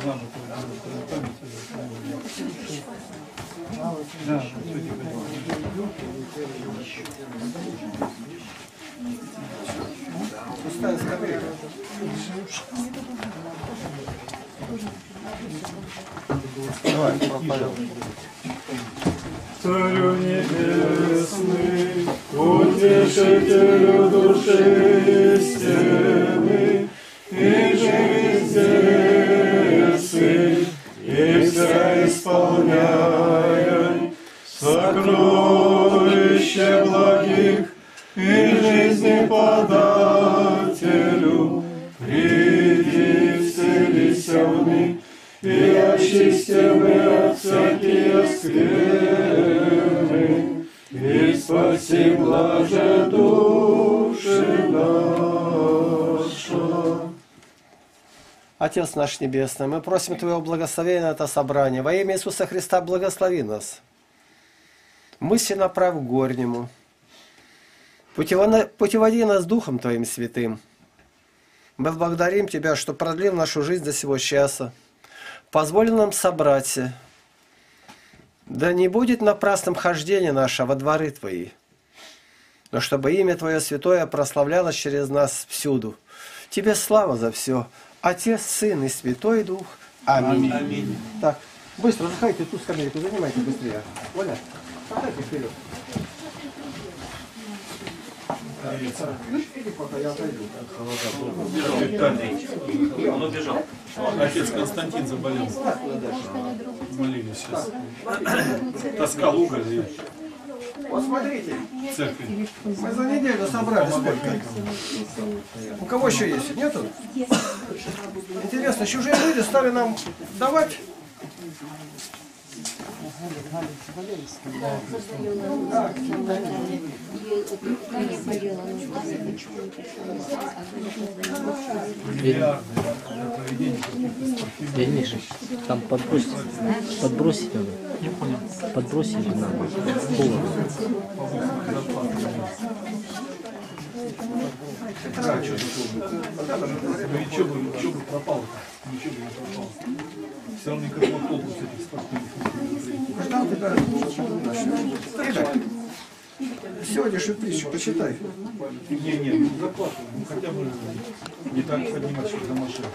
그만 먹고. Отец наш Небесный, мы просим Твоего благословения на это собрание. Во имя Иисуса Христа благослови нас. Мысли направь к горнему. Путеводи нас Духом Твоим святым. Мы благодарим Тебя, что продлил нашу жизнь до сего часа. Позволил нам собраться. Да не будет напрасным хождение наше во дворы Твои, но чтобы имя Твое святое прославлялось через нас всюду. Тебе слава за все. Отец, Сын и Святой Дух. Аминь. Аминь. Так, быстро заходите ту скамейку, занимайте быстрее. Оля, подайте вперед. Он убежал. Отец Константин заболел. Молились сейчас. Таскал уголь Вот смотрите, мы за неделю собрали сколько. У кого еще есть? Нету? Интересно, чужие люди стали нам давать Миша, там подбросить, подбросить надо. Подбросить надо. Холодно. Ну и что бы, что бы пропало Ничего бы не пропало. Все равно никакого толку с этих спортивных Итак, сегодняшнюю притчу почитай. Не, не, ну зарплату, ну хотя бы не так поднимать, что за машину.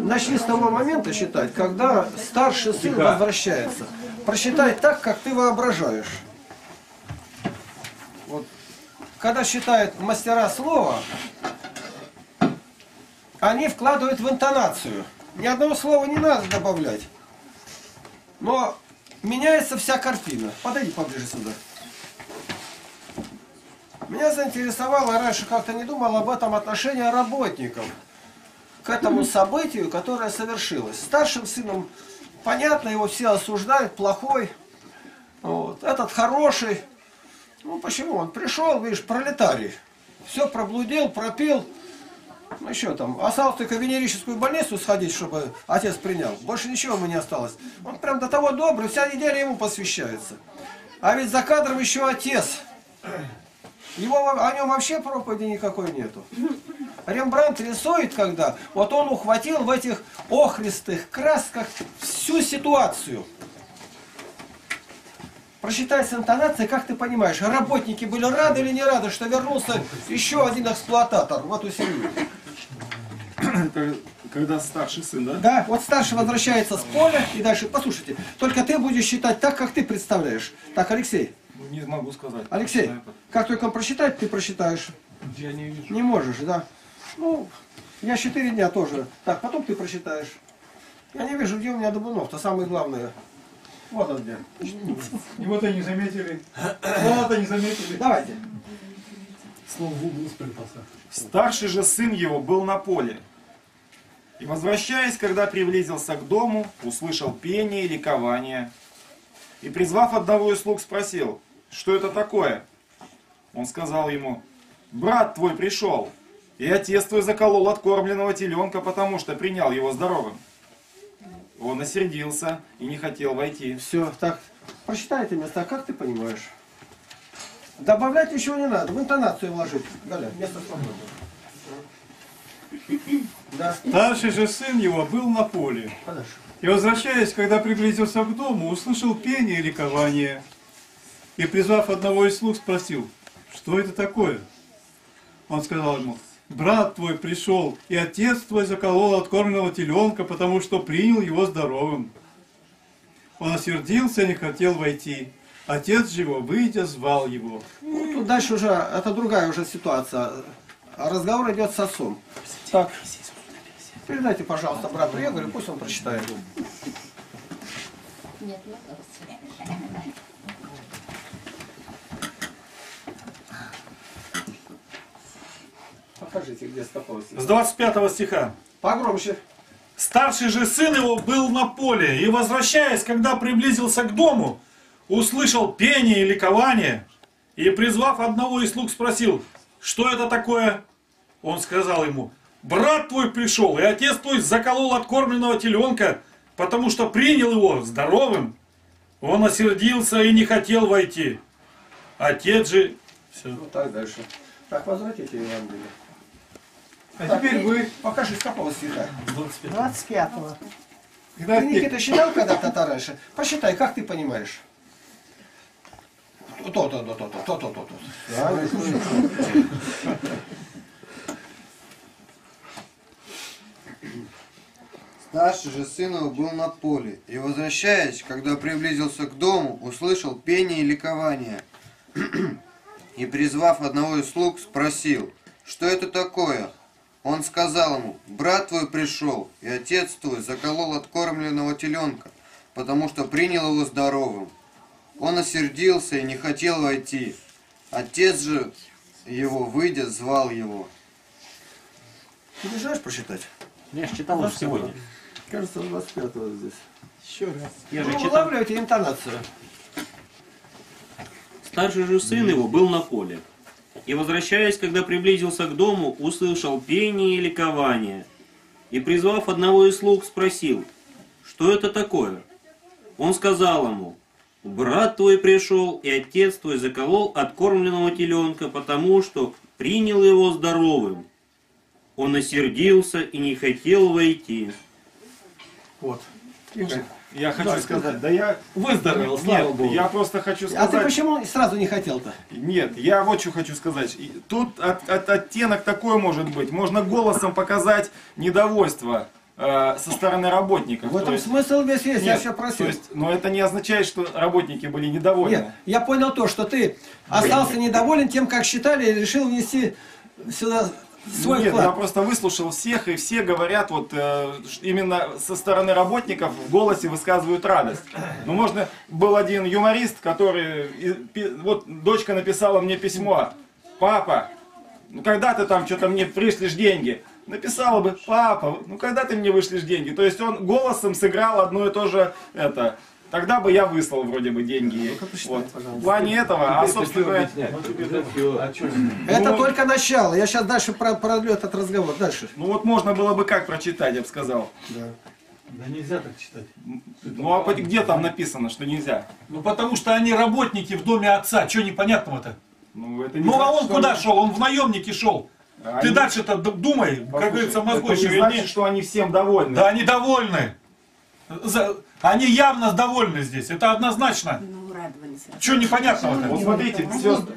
Начни с того момента считать, когда старший сын возвращается. Просчитай так, как ты воображаешь. Когда считают мастера слова, они вкладывают в интонацию. Ни одного слова не надо добавлять. Но меняется вся картина. Подойди поближе сюда. Меня заинтересовало, раньше как-то не думал об этом отношение работников к этому событию, которое совершилось. Старшим сыном, понятно, его все осуждают, плохой. Вот. Этот хороший. Ну почему? Он пришел, видишь, пролетарий. Все проблудил, пропил. Ну еще там, осталось только в венерическую больницу сходить, чтобы отец принял. Больше ничего ему не осталось. Он прям до того добрый, вся неделя ему посвящается. А ведь за кадром еще отец. Его, о нем вообще проповеди никакой нету. Рембрандт рисует, когда вот он ухватил в этих охристых красках всю ситуацию. Прочитай с интонацией, как ты понимаешь, работники были рады или не рады, что вернулся еще один эксплуататор в эту семью. Это когда старший сын, да? Да, вот старший возвращается с поля и дальше, послушайте, только ты будешь считать так, как ты представляешь. Так, Алексей, Не могу сказать. Алексей, как только он просчитает, ты просчитаешь. Я не вижу. Не можешь, да? Ну, я четыре дня тоже. Так, потом ты прочитаешь. Я не вижу, где у меня Дубунов, то самое главное. Вот он где. Его-то не заметили. Вот не заметили. Давайте. Слово в углу спрятался. Старший же сын его был на поле. И, возвращаясь, когда приблизился к дому, услышал пение и ликование. И, призвав одного из слуг, спросил, что это такое? Он сказал ему, брат твой пришел, и отец твой заколол откормленного теленка, потому что принял его здоровым. Он осердился и не хотел войти. Все, так, прочитайте места, как ты понимаешь? Добавлять ничего не надо, в интонацию вложить. Галя, место свободно. Да, Старший же сын его был на поле. подальше. И, возвращаясь, когда приблизился к дому, услышал пение и ликование. И, призвав одного из слуг, спросил, что это такое? Он сказал ему, брат твой пришел, и отец твой заколол откормленного теленка, потому что принял его здоровым. Он осердился и не хотел войти. Отец же его, выйдя, звал его. Ну, тут дальше уже, это другая уже ситуация. Разговор идет с отцом. Так, передайте, пожалуйста, брату Игорю, пусть он прочитает. Нет, не Покажите, где скопалось. С 25 стиха. Погромче. Старший же сын его был на поле, и, возвращаясь, когда приблизился к дому, услышал пение и ликование, и, призвав одного из слуг, спросил, что это такое? Он сказал ему, брат твой пришел, и отец твой заколол откормленного теленка, потому что принял его здоровым. Он осердился и не хотел войти. Отец же... Все. Ну так дальше. Так, возвратите Евангелие. А Так, теперь вы, Покажи, скопалось стиха. 25-го. когда Ты, Никита, считал когда-то раньше? Посчитай, как ты понимаешь? То, то, то, то, то, то, то, то, то. Да, Старший же сын его был на поле, и, возвращаясь, когда приблизился к дому, услышал пение и ликование. И, призвав одного из слуг, спросил, что это такое? Он сказал ему, брат твой пришел, и отец твой заколол откормленного теленка, потому что принял его здоровым. Он осердился и не хотел войти. Отец же его, выйдя, звал его. Ты не знаешь прочитать? Я же читал уже сегодня. Кажется, 25 здесь. Еще раз. Я же Ну, читал. интонацию. Старший же сын его был на поле. И, возвращаясь, когда приблизился к дому, услышал пение и ликование. И, призвав одного из слуг, спросил, что это такое? Он сказал ему, брат твой пришел, и отец твой заколол откормленного теленка, потому что принял его здоровым. Он осердился и не хотел войти. Вот. Я хочу сказать, да я Выздоровел, слава Нет, Богу. я просто хочу А сказать... ты почему сразу не хотел-то? Нет, я вот что хочу сказать. Тут от- от- оттенок такой может быть. Можно голосом показать недовольство э, со стороны работников. В То этом есть- смысл весь есть, я Нет, все то просил. есть, но это не означает, что работники были недовольны. Нет, я понял то, что ты остался недоволен тем, как считали, и решил внести сюда свой Нет, я вклад. просто выслушал всех, и все говорят, вот э, именно со стороны работников в голосе высказывают радость. Ну, можно, был один юморист, который, и- пи- вот дочка написала мне письмо, папа, ну когда ты там что-то мне пришлешь деньги? Написала бы, папа, ну когда ты мне вышлешь деньги? То есть он голосом сыграл одно и то же это. Тогда бы я выслал вроде бы деньги. ей. Вот. В плане этого, а собственно говоря, Это Ну, только начало. Я сейчас дальше про- продлю этот разговор. Дальше. ну вот можно было бы как прочитать, я бы сказал. Да нельзя так читать. Ну а где там написано, что нельзя? Ну потому что они работники в доме отца. Что непонятного-то? Ну, это не Ну а значит, он что куда они- шел? Он в наемники шел. А Ты они- дальше-то д- думай, как Послушай, говорится, мозгой это не значит, что они всем довольны. Да, они довольны. За- Они явно довольны здесь. Это однозначно. Ну, радовались. Что непонятного-то? Вот смотрите,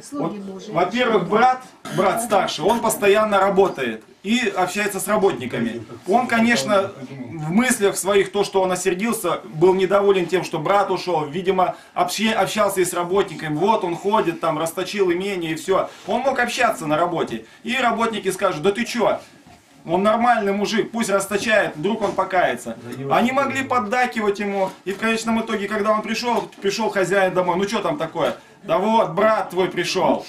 слуги вот, во-первых, брат, брат старший, он постоянно работает. и общается с работниками. Он, конечно, в мыслях своих, то, что он осердился, был недоволен тем, что брат ушел, видимо, общался и с работниками, вот он ходит там, расточил имение и все. Он мог общаться на работе. И работники скажут, да ты чё, он нормальный мужик, пусть расточает, вдруг он покается. Они могли поддакивать ему, и в конечном итоге, когда он пришел, пришел хозяин домой, ну что там такое? Да вот, брат твой пришел,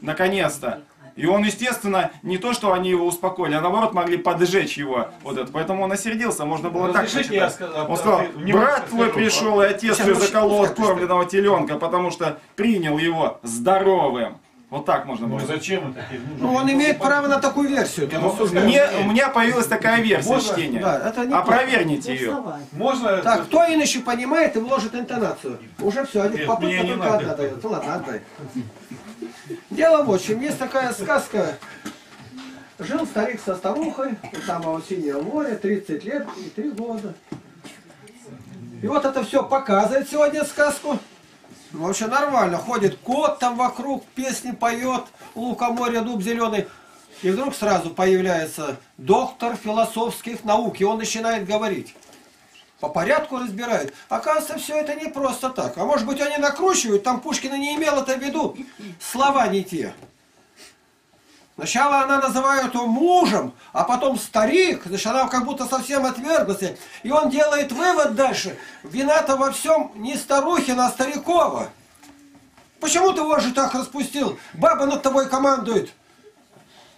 наконец-то. И он, естественно, не то, что они его успокоили, а наоборот могли поджечь его. Вот это. Поэтому он осердился, можно было так Разрешите прочитать. скажу, Он сказал, брат твой пришел, и отец твой заколол откормленного теленка, потому что принял его здоровым. Вот так можно было. Ну зачем это такие? Ну, он имеет право на такую версию. там, осуждать. Мне, у меня появилась такая версия Можно? чтения. Да, это не Опроверните ее. Можно? Так, кто иначе понимает и вложит интонацию? Уже все, Нет, попытка только надо. одна дает. Ну ладно, отдай. Дело вот в чем. Есть такая сказка. Жил старик со старухой у самого синего моря, 30 лет и 3 года. И вот это все показывает сегодня сказку. Ну, вообще нормально. Ходит кот там вокруг, песни поет, лукоморья дуб зеленый. И вдруг сразу появляется доктор философских наук, и он начинает говорить. По порядку разбирает. Оказывается, все это не просто так. А может быть, они накручивают, там Пушкина не имел это в виду. Слова не те. Сначала она называет его мужем, а потом старик, значит, она как будто совсем отверглась. И он делает вывод дальше. Вина-то во всем не старухина, а старикова. Почему ты его же так распустил? Баба над тобой командует.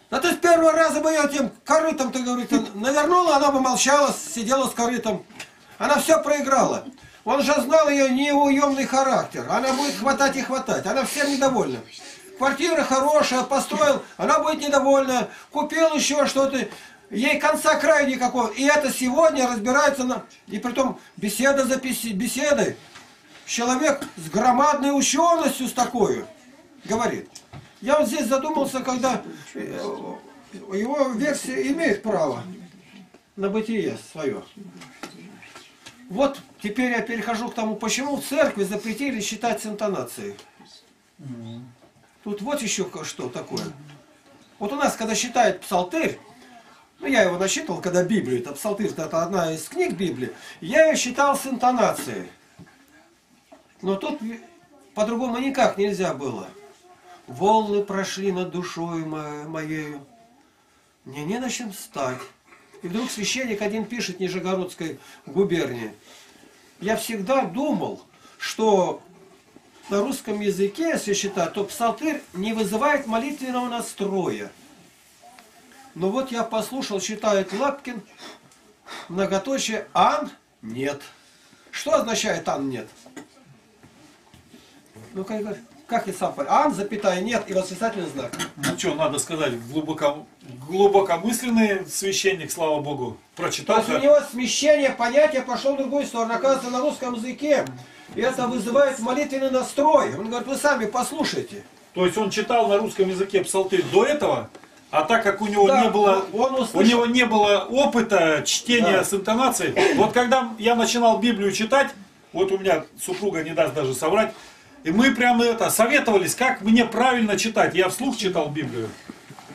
Да ты с первого раза бы ее этим корытом, ты говоришь, навернула, она бы молчала, сидела с корытом. Она все проиграла. Он же знал ее неуемный характер. Она будет хватать и хватать. Она всем недовольна. Квартира хорошая, построил, она будет недовольна. Купил еще что-то. Ей конца края никакого. И это сегодня разбирается на... И притом беседа за беседой. Человек с громадной ученостью с такой говорит. Я вот здесь задумался, когда э, его версия имеет право на бытие свое. Вот теперь я перехожу к тому, почему в церкви запретили считать с интонацией. Тут вот еще что такое. Вот у нас, когда считают псалтырь, ну я его насчитывал, когда Библию, это псалтырь, это одна из книг Библии, я ее считал с интонацией. Но тут по-другому никак нельзя было. Волны прошли над душой мо- моею, мне не на чем встать. И вдруг священник один пишет Нижегородской губернии. Я всегда думал, что на русском языке, если считать, то псалтырь не вызывает молитвенного настроя. Но вот я послушал, читает Лапкин, многоточие «ан» нет. Что означает «ан» нет? Ну, как, как я сам понял? «Ан», запятая, нет и восклицательный знак. Ну что, надо сказать, глубоко, глубокомысленный священник, слава богу, То прочитал. есть у него смещение понятия пошло в другую сторону. Оказывается, на русском языке и это вызывает молитвенный настрой. Он говорит, вы сами послушайте. То есть он читал на русском языке псалтырь до этого, а так как у него Да, не было, он у него не было опыта чтения Да. с интонацией. Вот когда я начинал Библию читать, вот у меня супруга не даст даже соврать, и мы прямо это советовались, как мне правильно читать. Я вслух читал Библию.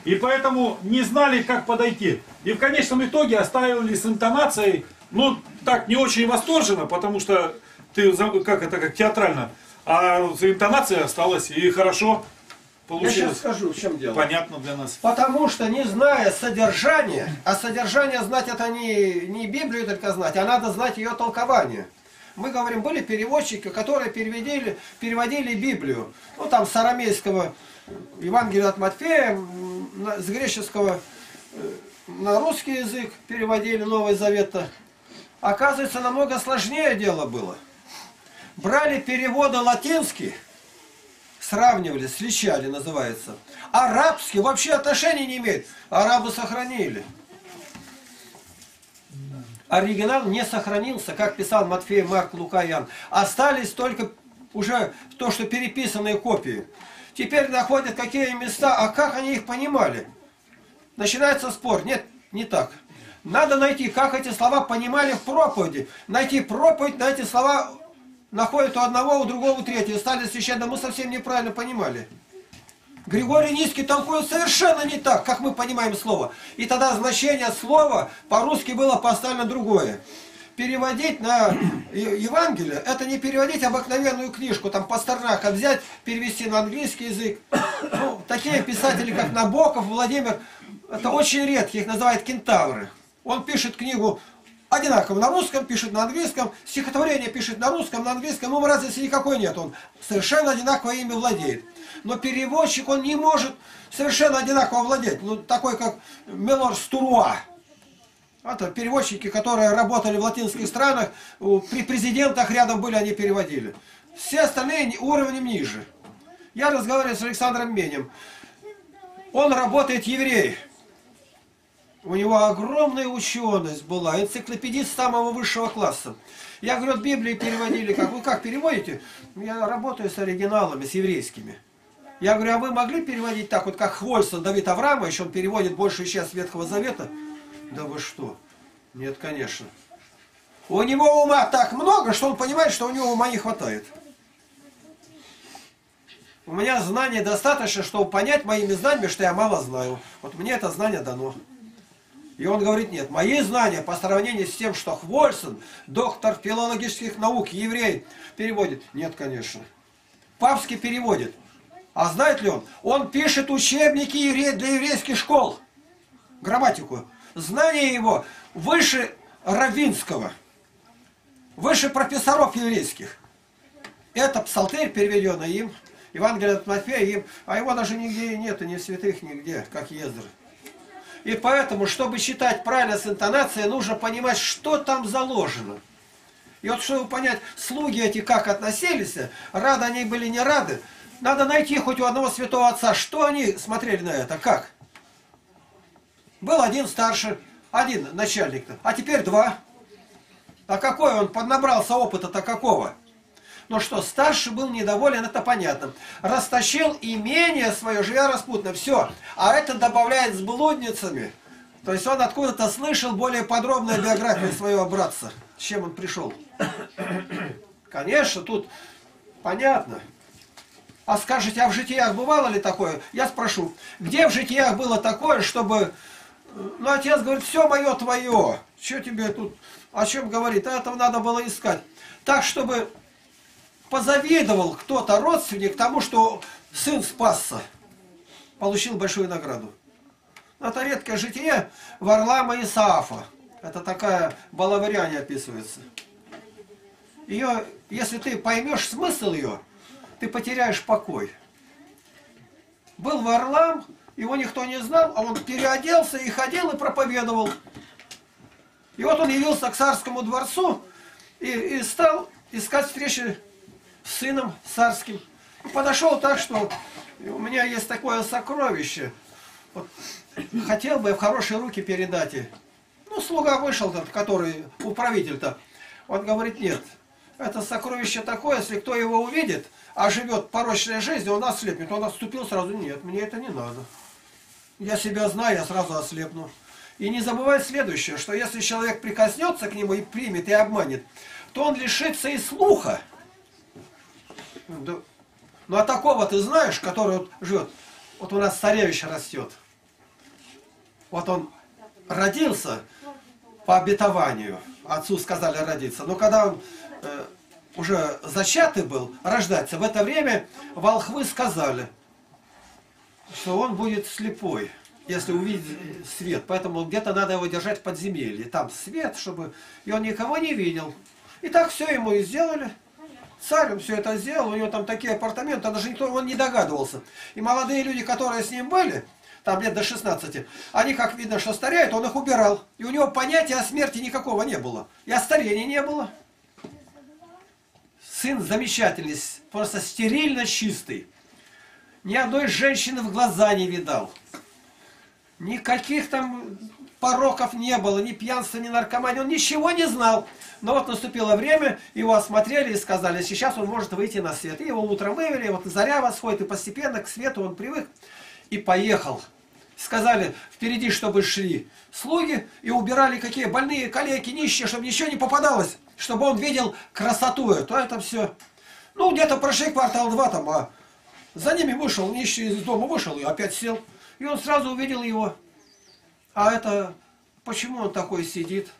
И поэтому не знали, как подойти. И в конечном итоге оставили с интонацией, ну, так, не очень восторженно, потому что ты, как это, как театрально, а интонация осталась, и хорошо Я сейчас получилось. скажу, в чем дело. Понятно для нас. Потому что не зная содержания, а содержание знать это не, не Библию только знать, а надо знать ее толкование. Мы говорим, были переводчики, которые переводили, переводили Библию. Ну там с арамейского Евангелия от Матфея, с греческого э, на русский язык переводили Новый Завет. Оказывается, намного сложнее дело было. Брали переводы латинские, сравнивали, сличали, называется. Арабский вообще отношения не имеет. Арабы сохранили. Оригинал не сохранился, как писал Матфей, Марк, Лука, Ян. Остались только уже то, что переписанные копии. Теперь находят какие места, а как они их понимали? Начинается спор. Нет, не так. Надо найти, как эти слова понимали в проповеди. Найти проповедь, на эти слова находят у одного, у другого, у третьего. Стали священным, мы совсем неправильно понимали. Григорий Низкий толкует совершенно не так, как мы понимаем слово. И тогда значение слова по-русски было поставлено другое. Переводить на Евангелие, это не переводить обыкновенную книжку, там Пастернака взять, перевести на английский язык. Ну, такие писатели, как Набоков, Владимир, это очень редкие, их называют кентавры. Он пишет книгу одинаково на русском, пишет на английском, стихотворение пишет на русском, на английском, ему разницы никакой нет, он совершенно одинаково ими владеет. Но переводчик, он не может совершенно одинаково владеть, ну, такой как Мелор Стуруа. Это переводчики, которые работали в латинских странах, при президентах рядом были, они переводили. Все остальные уровнем ниже. Я разговариваю с Александром Менем. Он работает еврей. У него огромная ученость была, энциклопедист самого высшего класса. Я говорю, вот Библии переводили, как вы как переводите? Я работаю с оригиналами, с еврейскими. Я говорю, а вы могли переводить так, вот как Хвольсон Давид Аврамович, он переводит большую часть Ветхого Завета? Да вы что? Нет, конечно. У него ума так много, что он понимает, что у него ума не хватает. У меня знаний достаточно, чтобы понять моими знаниями, что я мало знаю. Вот мне это знание дано. И он говорит, нет, мои знания по сравнению с тем, что Хвольсон, доктор филологических наук, еврей, переводит. Нет, конечно. Папский переводит. А знает ли он? Он пишет учебники для еврейских школ. Грамматику. Знание его выше Равинского. Выше профессоров еврейских. Это псалтырь, переведенный им. Евангелие от Матфея им. А его даже нигде и нет, и не в святых нигде, как Ездр. И поэтому, чтобы читать правильно с интонацией, нужно понимать, что там заложено. И вот чтобы понять, слуги эти как относились, рады они были, не рады, надо найти хоть у одного святого отца, что они смотрели на это, как. Был один старший, один начальник, а теперь два. А какой он поднабрался опыта-то какого? Ну что, старший был недоволен, это понятно. Растащил имение свое, живя распутно, все. А это добавляет с блудницами. То есть он откуда-то слышал более подробную биографию своего братца, с чем он пришел. Конечно, тут понятно. А скажете, а в житиях бывало ли такое? Я спрошу, где в житиях было такое, чтобы... Ну, отец говорит, все мое твое. Что тебе тут, о чем говорит? А этого надо было искать. Так, чтобы позавидовал кто-то родственник тому, что сын спасся. Получил большую награду. Это редкое житие Варлама и Саафа. Это такая балаваряне описывается. Ее, если ты поймешь смысл ее, ты потеряешь покой. Был Варлам, его никто не знал, а он переоделся и ходил и проповедовал. И вот он явился к царскому дворцу и, и стал искать встречи сыном царским. И подошел так, что у меня есть такое сокровище. Вот, хотел бы в хорошие руки передать. Ну, слуга вышел, тот, который управитель-то. Он говорит, нет, это сокровище такое, если кто его увидит, а живет порочной жизнью, он ослепнет. Он отступил сразу, нет, мне это не надо. Я себя знаю, я сразу ослепну. И не забывай следующее, что если человек прикоснется к нему и примет, и обманет, то он лишится и слуха. Да. Ну а такого ты знаешь, который вот живет. Вот у нас царевич растет. Вот он родился по обетованию. Отцу сказали родиться. Но когда он э, уже зачатый был рождаться, в это время волхвы сказали, что он будет слепой, если увидит свет. Поэтому где-то надо его держать в подземелье. Там свет, чтобы... И он никого не видел. И так все ему и сделали. Царь все это сделал, у него там такие апартаменты, даже никто он не догадывался. И молодые люди, которые с ним были, там лет до 16, они, как видно, что стареют, он их убирал. И у него понятия о смерти никакого не было. И о старении не было. Сын замечательный, просто стерильно чистый. Ни одной женщины в глаза не видал. Никаких там пороков не было, ни пьянства, ни наркомании. Он ничего не знал. Но вот наступило время, его осмотрели и сказали, сейчас он может выйти на свет. И его утром вывели, вот заря восходит, и постепенно к свету он привык и поехал. Сказали, впереди, чтобы шли слуги, и убирали какие больные, калеки, нищие, чтобы ничего не попадалось, чтобы он видел красоту эту. А это все. Ну, где-то прошли квартал два там, а За ними вышел, нищий из дома вышел и опять сел. И он сразу увидел его. А это, почему он такой сидит?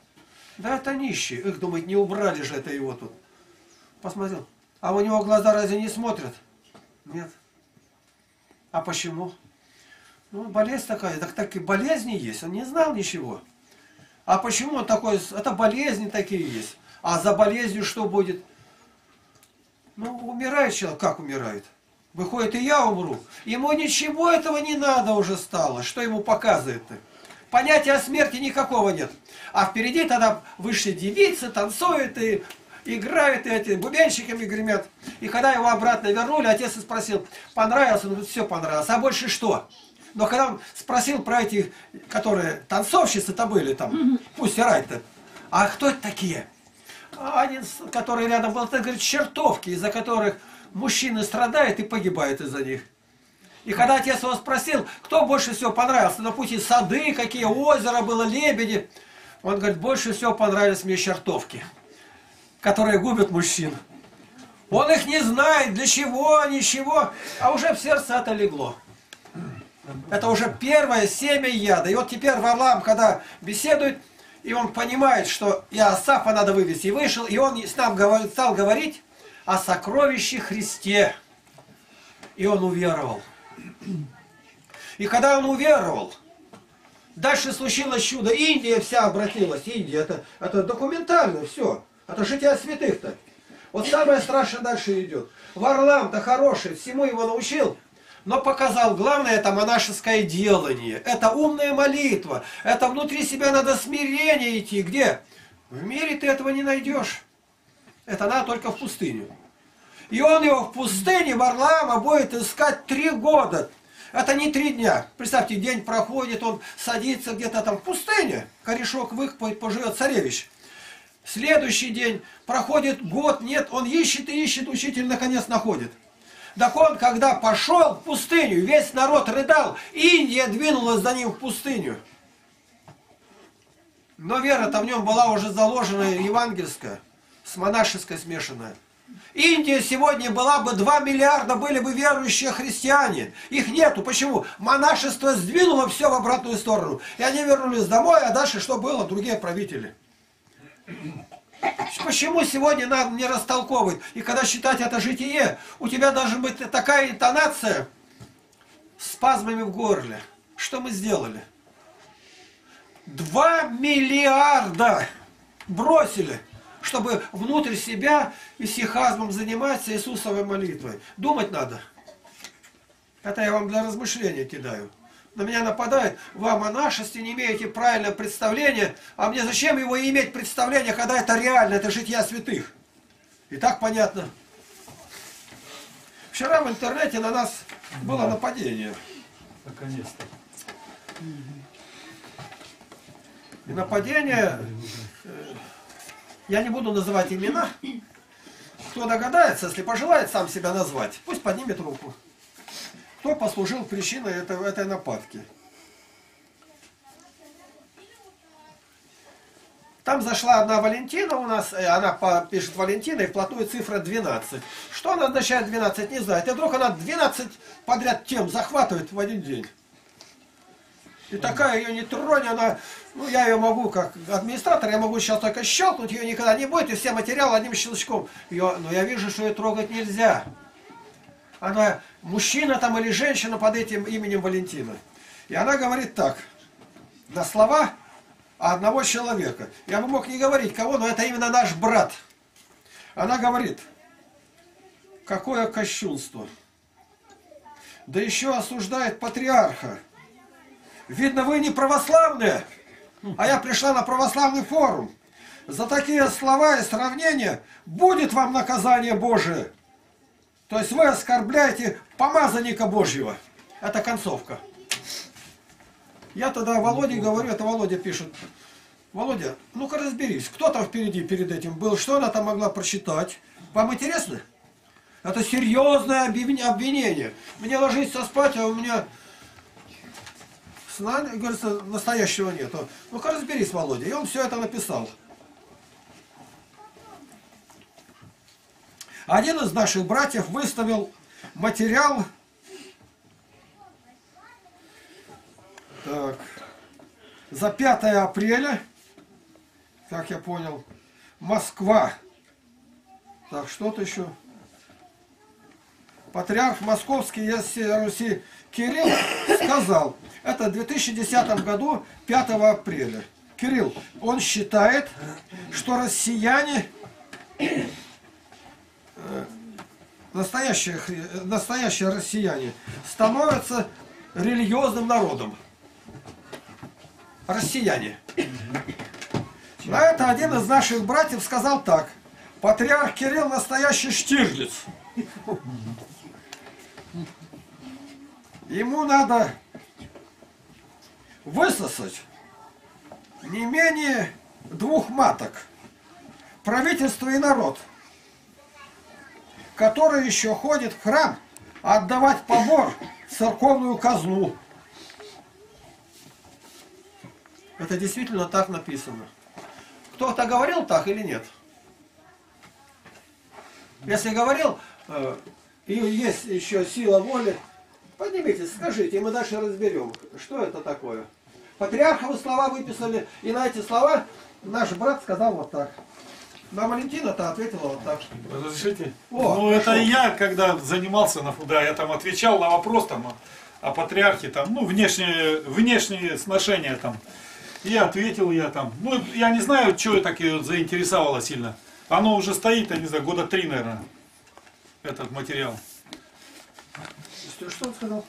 Да это нищий. Их, думает, не убрали же это его тут. Посмотрел. А у него глаза разве не смотрят? Нет. А почему? Ну, болезнь такая. Так, так и болезни есть. Он не знал ничего. А почему он такой? Это болезни такие есть. А за болезнью что будет? Ну, умирает человек. Как умирает? Выходит, и я умру. Ему ничего этого не надо уже стало. Что ему показывает-то? Понятия о смерти никакого нет. А впереди тогда вышли девицы, танцуют и играют, и эти бубенщиками гремят. И когда его обратно вернули, отец спросил, понравился? Ну, все понравилось. А больше что? Но когда он спросил про этих, которые танцовщицы-то были там, пусть и рай-то, а кто это такие? А Один, который рядом был, это, говорит, чертовки, из-за которых мужчины страдают и погибают из-за них. И когда отец его спросил, кто больше всего понравился, на пути сады, какие озера было, лебеди, он говорит, больше всего понравились мне чертовки, которые губят мужчин. Он их не знает, для чего, ничего, а уже в сердце это легло. Это уже первое семя яда. И вот теперь Варлам, когда беседует, и он понимает, что и Асафа надо вывести, и вышел, и он с нам стал говорить о сокровище Христе. И он уверовал. И когда он уверовал, дальше случилось чудо. Индия вся обратилась. Индия, это, это документально все. Это жития святых-то. Вот самое страшное дальше идет. Варлам-то хороший, всему его научил, но показал, главное, это монашеское делание. Это умная молитва. Это внутри себя надо смирение идти. Где? В мире ты этого не найдешь. Это надо только в пустыню. И он его в пустыне, Варлаама, будет искать три года. Это не три дня. Представьте, день проходит, он садится где-то там в пустыне. Корешок выкопает, поживет царевич. Следующий день проходит год, нет, он ищет и ищет, учитель наконец находит. Так он, когда пошел в пустыню, весь народ рыдал, Индия двинулась за ним в пустыню. Но вера-то в нем была уже заложена евангельская, с монашеской смешанная. Индия сегодня была бы 2 миллиарда, были бы верующие христиане. Их нету. Почему? Монашество сдвинуло все в обратную сторону. И они вернулись домой, а дальше что было? Другие правители. Почему сегодня нам не растолковывать? И когда считать это житие, у тебя должна быть такая интонация с спазмами в горле. Что мы сделали? Два миллиарда бросили, чтобы внутрь себя и сихазмом заниматься Иисусовой молитвой. Думать надо. Это я вам для размышления кидаю на меня нападает, вы о монашестве не имеете правильное представление, а мне зачем его иметь представление, когда это реально, это жития святых? И так понятно. Вчера в интернете на нас было нападение. Наконец-то. И нападение, я не буду называть имена, кто догадается, если пожелает сам себя назвать, пусть поднимет руку. Кто послужил причиной этой, этой нападки? Там зашла одна Валентина у нас, э, она пишет Валентина, и вплотную цифра 12. Что она означает 12, не знает. И вдруг она 12 подряд тем захватывает в один день. И такая ее не тронь, она, ну я ее могу, как администратор, я могу сейчас только щелкнуть, ее никогда не будет, и все материалы одним щелчком. Ее, но я вижу, что ее трогать нельзя она мужчина там или женщина под этим именем Валентина. И она говорит так, на слова одного человека. Я бы мог не говорить кого, но это именно наш брат. Она говорит, какое кощунство. Да еще осуждает патриарха. Видно, вы не православные, а я пришла на православный форум. За такие слова и сравнения будет вам наказание Божие. То есть вы оскорбляете помазанника Божьего. Это концовка. Я тогда Володе говорю, это Володя пишет. Володя, ну-ка разберись, кто там впереди перед этим был, что она там могла прочитать. Вам интересно? Это серьезное обвинение. Мне ложиться спать, а у меня сна, говорится, настоящего нету. Ну-ка разберись, Володя. И он все это написал. Один из наших братьев выставил материал. Так. За 5 апреля, как я понял, Москва. Так, что-то еще. Патриарх Московский, я Руси Кирилл сказал, это в 2010 году, 5 апреля. Кирилл, он считает, что россияне э, настоящие, э, настоящие россияне становятся религиозным народом. Россияне. На это один из наших братьев сказал так. Патриарх Кирилл настоящий Штирлиц. Ему надо высосать не менее двух маток. Правительство и народ, который еще ходит в храм отдавать побор в церковную казну. Это действительно так написано. Кто-то говорил так или нет? Если говорил, э, и есть еще сила воли, поднимитесь, скажите, и мы дальше разберем, что это такое. Патриарховы слова выписали, и на эти слова наш брат сказал вот так. На Валентина-то ответила вот так. Разрешите? О, ну, это хорошо. я, когда занимался на фуда, я там отвечал на вопрос там о, патриархе, там, ну, внешние, внешние сношения там. И ответил я там. Ну, я не знаю, что так ее заинтересовало сильно. Оно уже стоит, я не знаю, года три, наверное, этот материал. Что, он сказал?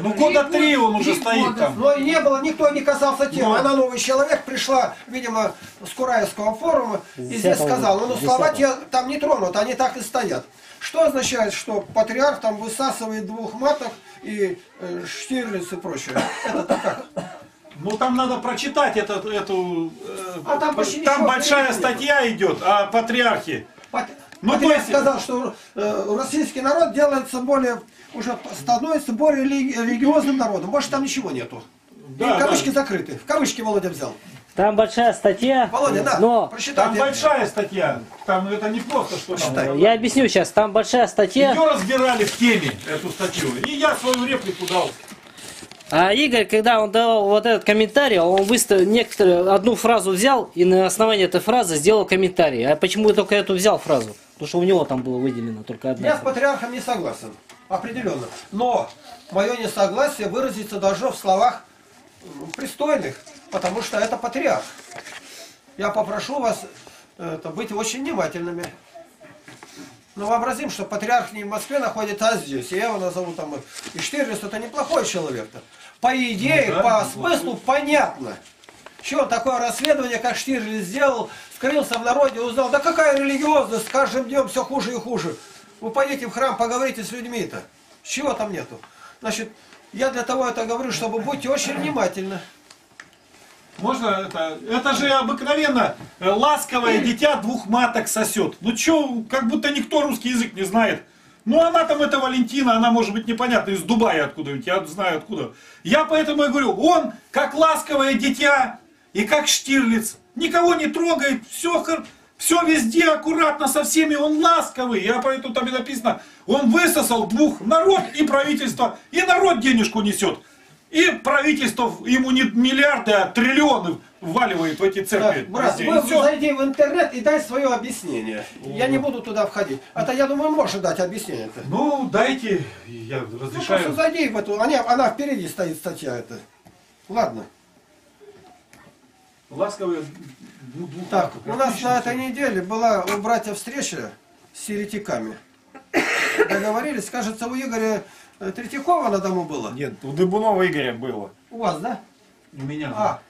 Ну, года три он уже стоит там. Но и не было, никто не касался темы. Ну. Она новый человек пришла, видимо, с Кураевского форума, и здесь сказала, ну слова те там не тронут, они так и стоят. Что означает, что патриарх там высасывает двух маток и э, Штирлиц и прочее? Это как? Ну там надо прочитать эту, эту э, А там почти там большая нет. статья идет о патриархе. Ну, то есть- сказал, что э, российский народ делается более, уже становится более рели- религиозным народом. Больше там ничего нету. Да, и кавычки да. закрыты. В кавычки Володя взял. Там большая статья, Володя, да, но прочитай. Там большая статья. Там это не просто что там. Почитай. я объясню сейчас. Там большая статья. Ее разбирали в теме, эту статью. И я свою реплику дал. А Игорь, когда он давал вот этот комментарий, он выставил некоторые, одну фразу взял и на основании этой фразы сделал комментарий. А почему я только эту взял фразу? Потому что у него там было выделено только одна. Я с патриархом не согласен. Определенно. Но мое несогласие выразиться должно в словах пристойных, потому что это патриарх. Я попрошу вас э, это, быть очень внимательными. Ну, вообразим, что патриарх не в Москве находится, а здесь. И я его назову там... И Штирлиц это неплохой человек-то. По идее, Ну да, по смыслу понятно. Что такое расследование, как Штирлиц сделал, скрылся в народе, узнал, да какая религиозность, с каждым днем все хуже и хуже. Вы пойдите в храм, поговорите с людьми-то. Чего там нету? Значит, я для того это говорю, чтобы будьте очень внимательны. Можно это? Это же обыкновенно э, ласковое дитя двух маток сосет. Ну чё, как будто никто русский язык не знает. Ну она там, это Валентина, она может быть непонятна, из Дубая откуда-нибудь, я знаю откуда. Я поэтому и говорю, он как ласковое дитя и как Штирлиц. Никого не трогает, все, все везде аккуратно со всеми, он ласковый. Я поэтому там и написано, он высосал двух, народ и правительство, и народ денежку несет. И правительство ему не миллиарды, а триллионы вваливает в эти церкви. Так, брат, вы всё. зайди в интернет и дай свое объяснение. Я не буду туда входить. Это, я думаю, можно дать объяснение-то. Ну, дайте, я Ну, просто разрешаю. зайди в эту. Она, она впереди стоит статья эта. Ладно. Ласковые двух- двух Так, у нас на этой неделе была у братьев встреча с еретиками. Договорились, кажется, у Игоря э, Третьякова на дому было. Нет, у Дыбунова Игоря было. У вас, да? У меня. А,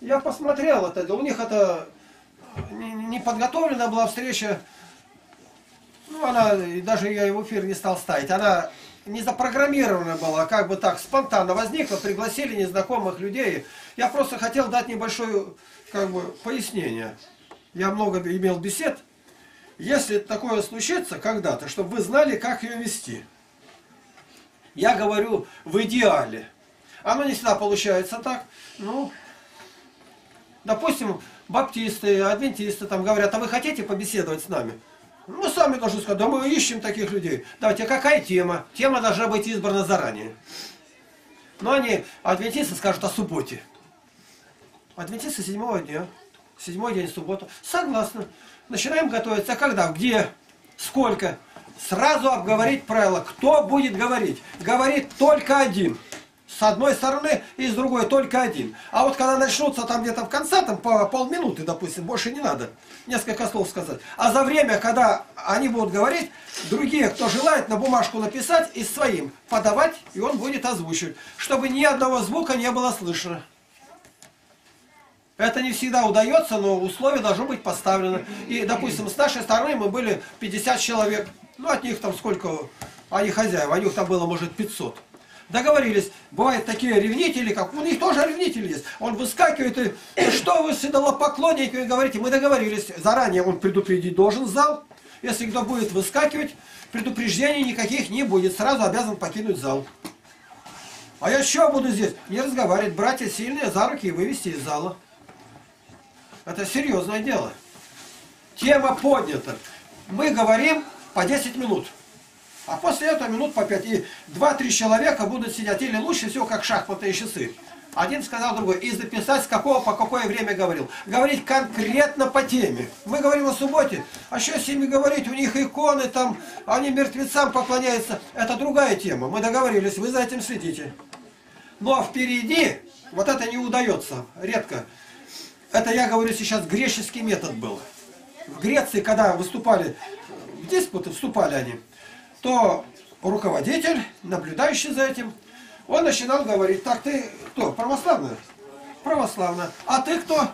я посмотрел это, у них это не, не подготовлена была встреча. Ну, она, даже я в эфир не стал ставить, она не запрограммирована была, как бы так, спонтанно возникла, пригласили незнакомых людей. Я просто хотел дать небольшое, как бы, пояснение. Я много имел бесед. Если такое случится когда-то, чтобы вы знали, как ее вести. Я говорю в идеале. Оно не всегда получается так. Ну, допустим, баптисты, адвентисты там говорят, а вы хотите побеседовать с нами? Мы сами должны сказать, да мы ищем таких людей. Давайте, а какая тема? Тема должна быть избрана заранее. Но они, адвентисты скажут о субботе. Адвентисты седьмого дня. Седьмой день суббота. Согласны. Начинаем готовиться. А когда? Где? Сколько? Сразу обговорить правила. Кто будет говорить? Говорит только один. С одной стороны и с другой только один. А вот когда начнутся там где-то в конце, там по полминуты, допустим, больше не надо, несколько слов сказать. А за время, когда они будут говорить, другие, кто желает, на бумажку написать и своим подавать, и он будет озвучивать, чтобы ни одного звука не было слышно. Это не всегда удается, но условия должны быть поставлены. И, допустим, с нашей стороны мы были 50 человек. Ну, от них там сколько, они хозяева, у них там было, может, 500. Договорились. Бывают такие ревнители, как у них тоже ревнитель есть. Он выскакивает и, «Ну что вы, поклонники, говорите, мы договорились. Заранее он предупредить должен зал. Если кто будет выскакивать, предупреждений никаких не будет. Сразу обязан покинуть зал. А я что буду здесь? Не разговаривать. Братья сильные за руки и вывести из зала. Это серьезное дело. Тема поднята. Мы говорим по 10 минут. А после этого минут по 5. И 2-3 человека будут сидеть. Или лучше всего, как шахматные часы. Один сказал другой. И записать, с какого по какое время говорил. Говорить конкретно по теме. Мы говорим о субботе. А что с ними говорить? У них иконы там, они мертвецам поклоняются. Это другая тема. Мы договорились, вы за этим следите. А впереди, вот это не удается, редко. Это я говорю сейчас греческий метод был. В Греции, когда выступали, в диспуты вступали они, то руководитель, наблюдающий за этим, он начинал говорить, так ты кто, православный? Православная. А ты кто?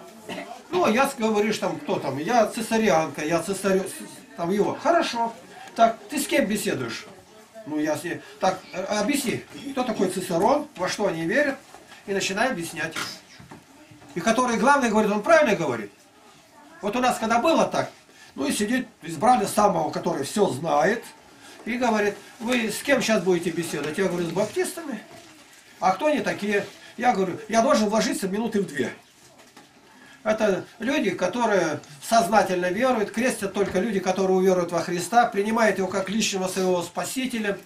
Ну, я говоришь там, кто там, я цесарианка, я цесарю, там его. Хорошо. Так, ты с кем беседуешь? Ну, я с ней. Так, э, объясни, кто такой Цицерон, во что они верят, и начинай объяснять и который главный говорит, он правильно говорит. Вот у нас когда было так, ну и сидит, избрали самого, который все знает, и говорит, вы с кем сейчас будете беседовать? Я говорю, с баптистами. А кто они такие? Я говорю, я должен вложиться минуты в две. Это люди, которые сознательно веруют, крестят только люди, которые уверуют во Христа, принимают его как личного своего спасителя,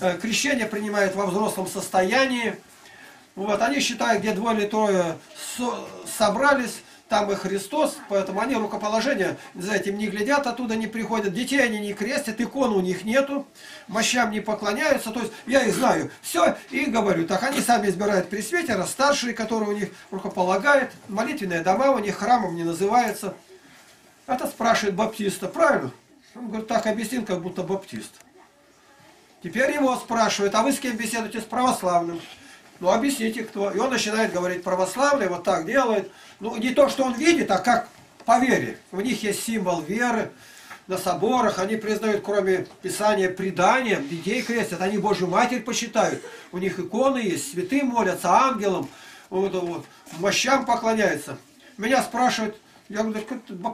э, крещение принимают во взрослом состоянии, вот, они считают, где двое или трое со собрались, там и Христос, поэтому они рукоположение за этим не глядят, оттуда не приходят, детей они не крестят, икон у них нету, мощам не поклоняются, то есть я их знаю, все, и говорю, так они сами избирают пресвитера, старшие, которые у них рукополагают, молитвенные дома у них храмом не называется. Это спрашивает баптиста, правильно? Он говорит, так объяснил, как будто баптист. Теперь его спрашивают, а вы с кем беседуете? С православным. Ну объясните кто. И он начинает говорить православный, вот так делает. Ну не то, что он видит, а как по вере. У них есть символ веры. На соборах они признают, кроме Писания, предания, детей крестят, они Божью Матерь почитают. У них иконы есть, святым молятся, ангелам, вот, вот, мощам поклоняются. Меня спрашивают, я говорю,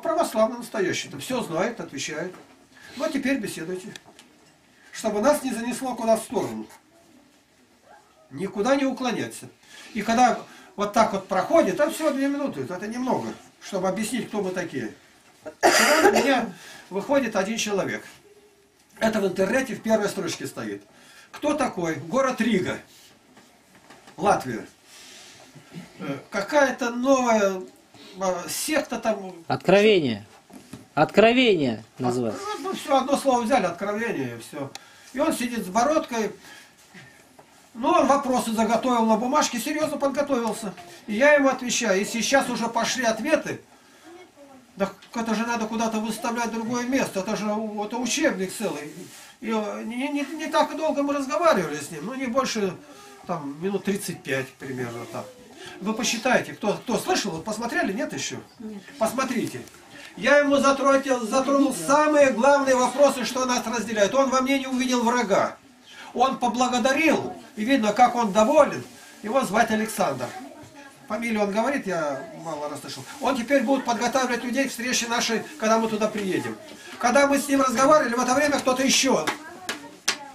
православный настоящий, все знает, отвечает. Ну а теперь беседуйте, чтобы нас не занесло куда в сторону. Никуда не уклоняться. И когда вот так вот проходит, там всего две минуты, это немного, чтобы объяснить, кто мы такие. Вчера у меня выходит один человек. Это в интернете в первой строчке стоит. Кто такой? Город Рига, Латвия. Э, какая-то новая э, секта там. Откровение. Откровение называется. Ну, все, одно слово взяли, откровение, и все. И он сидит с бородкой, ну, он вопросы заготовил на бумажке, серьезно подготовился. И я ему отвечаю, и сейчас уже пошли ответы, так это же надо куда-то выставлять другое место, это же это учебник целый. И э, не, не, не так долго мы разговаривали с ним, ну не больше там минут 35 примерно так. Вы посчитайте, кто, кто слышал, посмотрели, нет еще? Нет. Посмотрите. Я ему затронул, затронул самые главные вопросы, что нас разделяет. Он во мне не увидел врага. Он поблагодарил, и видно, как он доволен. Его звать Александр. Фамилию он говорит, я мало раз слышал. Он теперь будет подготавливать людей к встрече нашей, когда мы туда приедем. Когда мы с ним разговаривали, в это время кто-то еще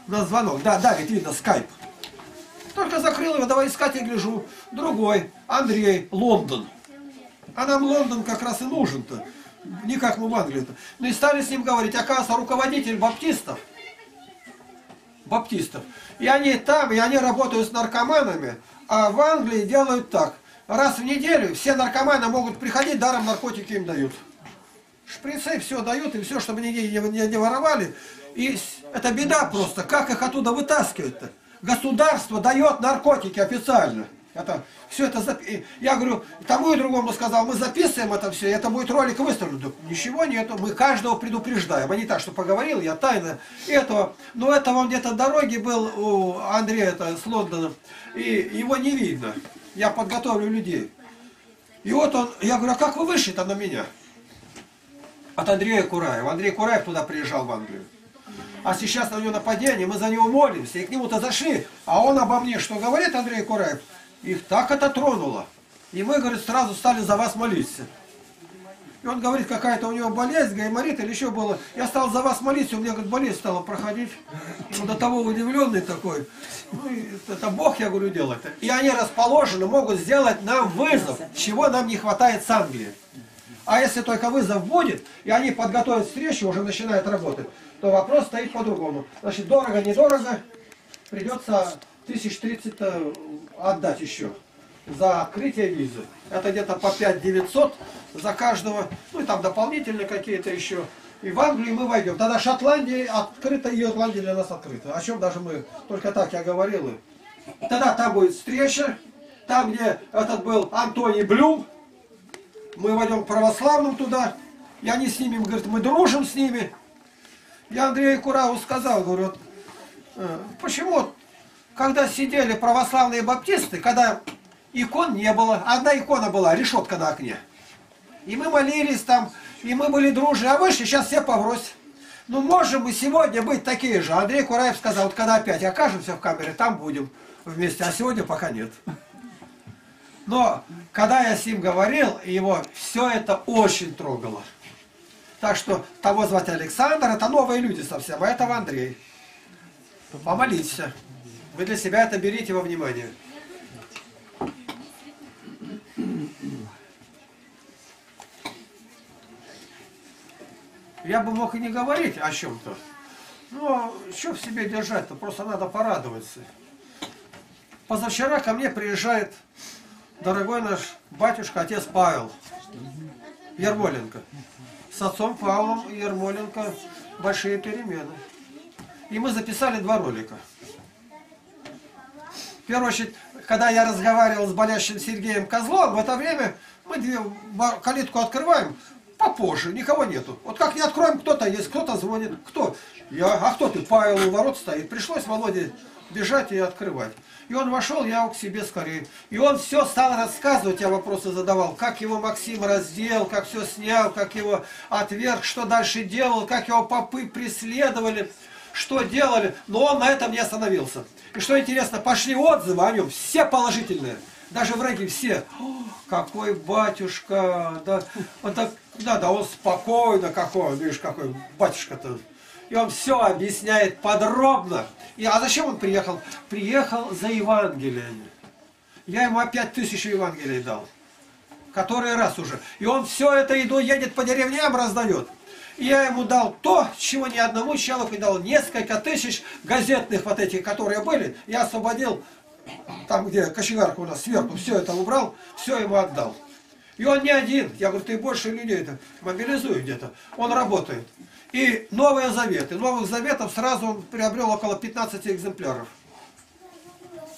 на звонок. Да, Давид, видно, скайп. Только закрыл его, давай искать, я гляжу. Другой, Андрей, Лондон. А нам Лондон как раз и нужен-то. Не как мы в Англии-то. Ну и стали с ним говорить, оказывается, руководитель баптистов – баптистов. И они там, и они работают с наркоманами, А в Англии делают так. Раз в неделю все наркоманы могут приходить, даром наркотики им дают. Шприцы все дают, и все, чтобы нигде не, не, не воровали. И это беда просто, как их оттуда вытаскивать-то? Государство дает наркотики официально. Это, все это и Я говорю, тому и другому сказал, мы записываем это все, это будет ролик выставлен. Да ничего нету, мы каждого предупреждаем. А не так, что поговорил, я тайно этого. Но это он где-то в дороге был у Андрея это, с Лондона, и его не видно. Я подготовлю людей. И вот он, я говорю, а как вы вышли-то на меня? От Андрея Кураева. Андрей Кураев туда приезжал в Англию. А сейчас на него нападение, мы за него молимся, и к нему-то зашли. А он обо мне что говорит, Андрей Кураев? Их так это тронуло. И мы, говорит, сразу стали за вас молиться. И он говорит, какая-то у него болезнь, гайморит или еще было. Я стал за вас молиться, у меня, говорит, болезнь стала проходить. Он до того удивленный такой. Ну, это Бог, я говорю, делает. И они расположены, могут сделать нам вызов, чего нам не хватает с Англии. А если только вызов будет, и они подготовят встречу, уже начинают работать, то вопрос стоит по-другому. Значит, дорого-недорого, придется тысяч тридцать отдать еще за открытие визы. Это где-то по 5 900 за каждого. Ну и там дополнительные какие-то еще. И в Англию мы войдем. Тогда Шотландия открыта, и Ирландия для нас открыта. О чем даже мы, только так я говорил. Тогда там будет встреча, там, где этот был Антоний Блюм, мы войдем к православным туда, и они с ними, говорят, мы дружим с ними. Я Андрею Кураву сказал, говорю, э, почему, когда сидели православные баптисты, когда икон не было, одна икона была, решетка на окне. И мы молились там, и мы были дружны, а вышли, сейчас все поврось. Ну, можем мы сегодня быть такие же. Андрей Кураев сказал, вот когда опять окажемся в камере, там будем вместе, а сегодня пока нет. Но, когда я с ним говорил, его все это очень трогало. Так что того звать Александр, это новые люди совсем, а этого Андрей. Помолитесь. Вы для себя это берите во внимание. Я бы мог и не говорить о чем-то. Но что в себе держать-то? Просто надо порадоваться. Позавчера ко мне приезжает дорогой наш батюшка, отец Павел Ермоленко. С отцом Павлом Ермоленко большие перемены. И мы записали два ролика. В первую очередь, когда я разговаривал с болящим Сергеем Козлом, в это время мы две ба- калитку открываем, попозже, никого нету. Вот как не откроем, кто-то есть, кто-то звонит. Кто? Я, а кто ты? Павел у ворот стоит. Пришлось Володе бежать и открывать. И он вошел, я к себе скорее. И он все стал рассказывать, я вопросы задавал, как его Максим раздел, как все снял, как его отверг, что дальше делал, как его попы преследовали, что делали. Но он на этом не остановился. И что интересно, пошли отзывы о нем, все положительные. Даже враги все. «О, какой батюшка, да, он так, да, да, он спокойно какой, видишь, какой батюшка-то. И он все объясняет подробно. И, а зачем он приехал? Приехал за Евангелиями. Я ему опять тысячу Евангелий дал. Который раз уже. И он все это еду едет по деревням раздает. Я ему дал то, чего ни одному человеку не дал. Несколько тысяч газетных вот этих, которые были. Я освободил, там где кочегарка у нас сверху, все это убрал, все ему отдал. И он не один. Я говорю, ты больше людей-то мобилизуй где-то. Он работает. И Новые Заветы. Новых Заветов сразу он приобрел около 15 экземпляров.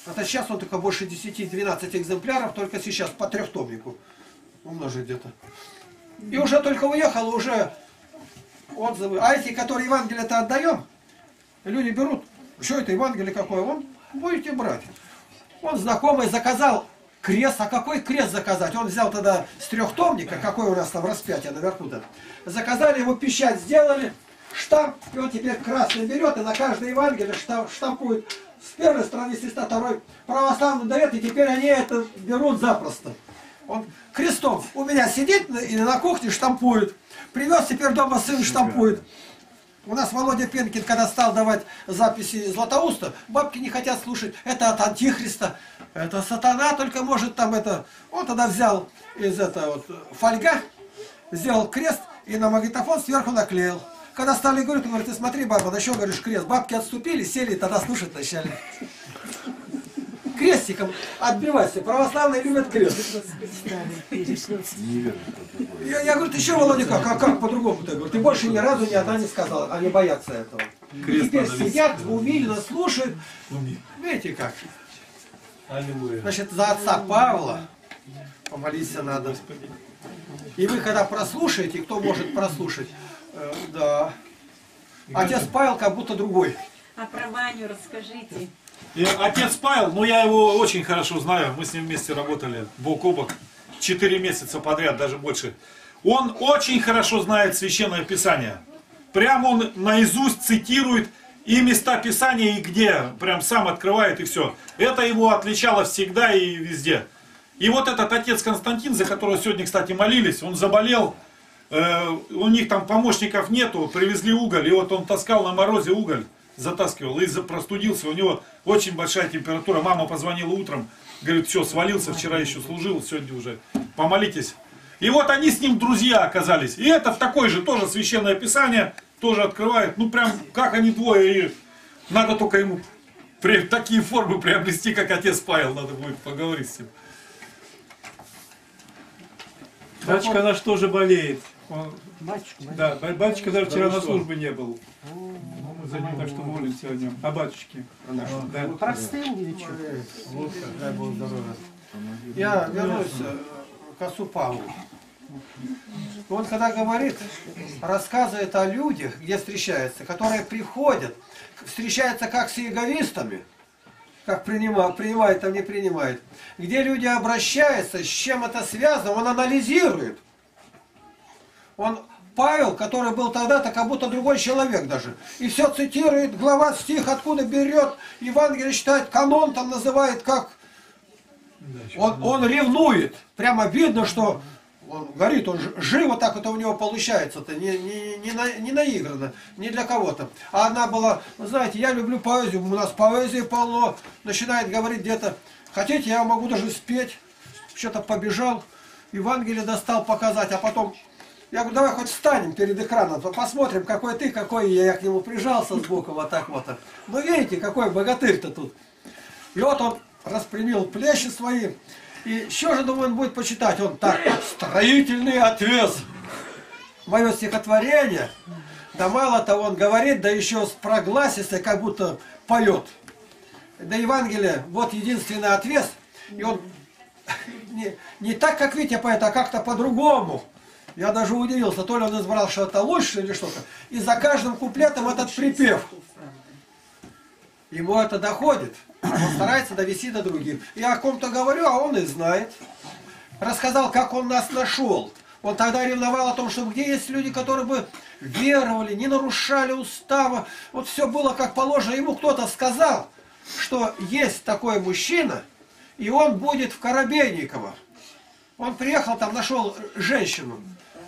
Это сейчас он только больше 10-12 экземпляров, только сейчас по трехтомнику. Умножить где-то. И уже только уехал, уже отзывы. А эти, которые Евангелие-то отдаем, люди берут, что это Евангелие какое? Он, будете брать. Он знакомый заказал крест. А какой крест заказать? Он взял тогда с трехтомника, какой у нас там распятие наверху-то. Заказали его печать, сделали, штамп, и он теперь красный берет и на каждое Евангелие штамп, штампует с первой стороны с второй православный дает, и теперь они это берут запросто. Он крестом у меня сидит и на кухне штампует. Привез теперь дома сын штампует. У нас Володя Пенкин, когда стал давать записи Златоуста, бабки не хотят слушать. Это от Антихриста. Это сатана только может там это... Он тогда взял из этого вот фольга, сделал крест и на магнитофон сверху наклеил. Когда стали говорить, он говорит, ты смотри, баба, на что говоришь крест? Бабки отступили, сели, и тогда слушать начали. Крестиком отбивайся. Православные любят крест. Я, я говорю, ты что, Володя, как? А как по-другому-то? Ты больше ни разу ни одна не сказал. Они боятся этого. И теперь сидят, умильно слушают. Видите как? Аллилуйя. Значит, за отца Павла помолиться надо. И вы, когда прослушаете, кто может прослушать, э, да. Отец Павел как будто другой. А про Ваню расскажите. И отец Павел, ну я его очень хорошо знаю, мы с ним вместе работали бок о бок, 4 месяца подряд, даже больше. Он очень хорошо знает Священное Писание. Прям он наизусть цитирует и места Писания, и где. Прям сам открывает, и все. Это его отличало всегда и везде. И вот этот отец Константин, за которого сегодня, кстати, молились, он заболел, э, у них там помощников нету, привезли уголь, и вот он таскал на морозе уголь, затаскивал и за- простудился, у него очень большая температура. Мама позвонила утром, говорит, все, свалился, вчера еще служил, сегодня уже, помолитесь. И вот они с ним друзья оказались. И это в такой же, тоже священное писание, тоже открывает. Ну прям, как они двое, и надо только ему при- такие формы приобрести, как отец Павел, надо будет поговорить с ним. Батюшка наш тоже болеет. Он- Батюшка, да, ба- батюшка даже вчера на службе не был. Мы за ним так что молимся о нем. О батюшке. Да. Простым или что? Дай Бог здоровья. Я вернусь э, к отцу Павлу. Он когда говорит, рассказывает о людях, где встречается, которые приходят, встречаются как с эгоистами, как принимают, принимает, там не принимает, где люди обращаются, с чем это связано, он анализирует. Он Павел, который был тогда-то как будто другой человек даже. И все цитирует, глава стих, откуда берет, Евангелие читает, канон там называет как... Он, он ревнует. Прямо видно, что он горит, он живо так это у него получается-то, не, не, не, на- не наигранно, не для кого-то. А одна была, вы знаете, я люблю поэзию, у нас поэзии полно, начинает говорить где-то, хотите, я могу даже спеть, что-то побежал, Евангелие достал показать, а потом, я говорю, давай хоть встанем перед экраном, то посмотрим, какой ты, какой я, я к нему прижался сбоку, вот так вот. Ну видите, какой богатырь-то тут. И вот он распрямил плечи свои. И что же, думаю, он будет почитать? Он так, строительный отвес. Мое стихотворение. Да мало того, он говорит, да еще с прогласистой, как будто поет. Да Евангелие, вот единственный отвес. И он не, не так, как Витя поет, а как-то по-другому. Я даже удивился, то ли он избрал что-то лучше или что-то. И за каждым куплетом этот припев. Ему это доходит. Он старается довести до других. Я о ком-то говорю, а он и знает. Рассказал, как он нас нашел. Он тогда ревновал о том, что где есть люди, которые бы веровали, не нарушали устава. Вот все было как положено. Ему кто-то сказал, что есть такой мужчина, и он будет в Коробейниково. Он приехал, там нашел женщину.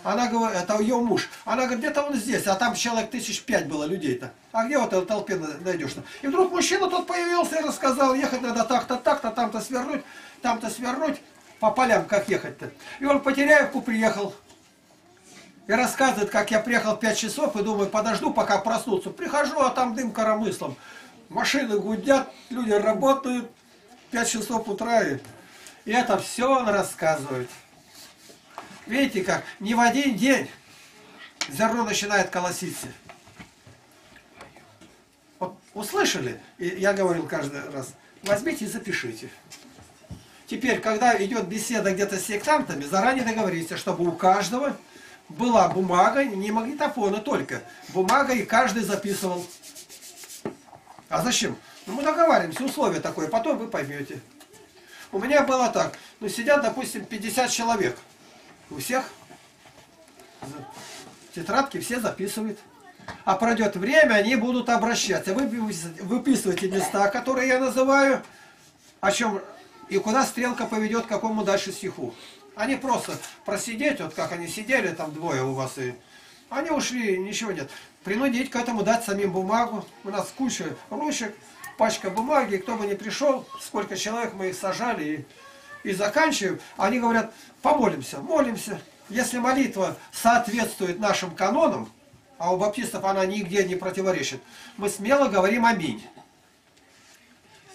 Она говорит, это ее муж. Она говорит, где-то он здесь, а там человек тысяч пять было людей-то. А где вот этой толпе найдешь-то? И вдруг мужчина тут появился и рассказал, ехать надо так-то, так-то, там-то свернуть, там-то свернуть, по полям как ехать-то. И он по Теряевку приехал. И рассказывает, как я приехал в 5 часов и думаю, подожду, пока проснутся. Прихожу, а там дым коромыслом. Машины гудят, люди работают. 5 часов утра. И это все он рассказывает. Видите как? Не в один день зерно начинает колоситься. Вот услышали? И я говорил каждый раз. Возьмите и запишите. Теперь, когда идет беседа где-то с сектантами, заранее договоритесь, чтобы у каждого была бумага, не магнитофона только. Бумага и каждый записывал. А зачем? Ну, мы договариваемся, условие такое, потом вы поймете. У меня было так. Ну, сидят, допустим, 50 человек. У всех тетрадки все записывают. А пройдет время, они будут обращаться. Вы выписываете места, которые я называю, о чем и куда стрелка поведет к какому дальше стиху. Они просто просидеть, вот как они сидели, там двое у вас, и они ушли, ничего нет. Принудить к этому дать самим бумагу. У нас куча ручек, пачка бумаги, кто бы ни пришел, сколько человек мы их сажали и, и заканчиваем. Они говорят, помолимся, молимся. Если молитва соответствует нашим канонам, а у баптистов она нигде не противоречит, мы смело говорим аминь.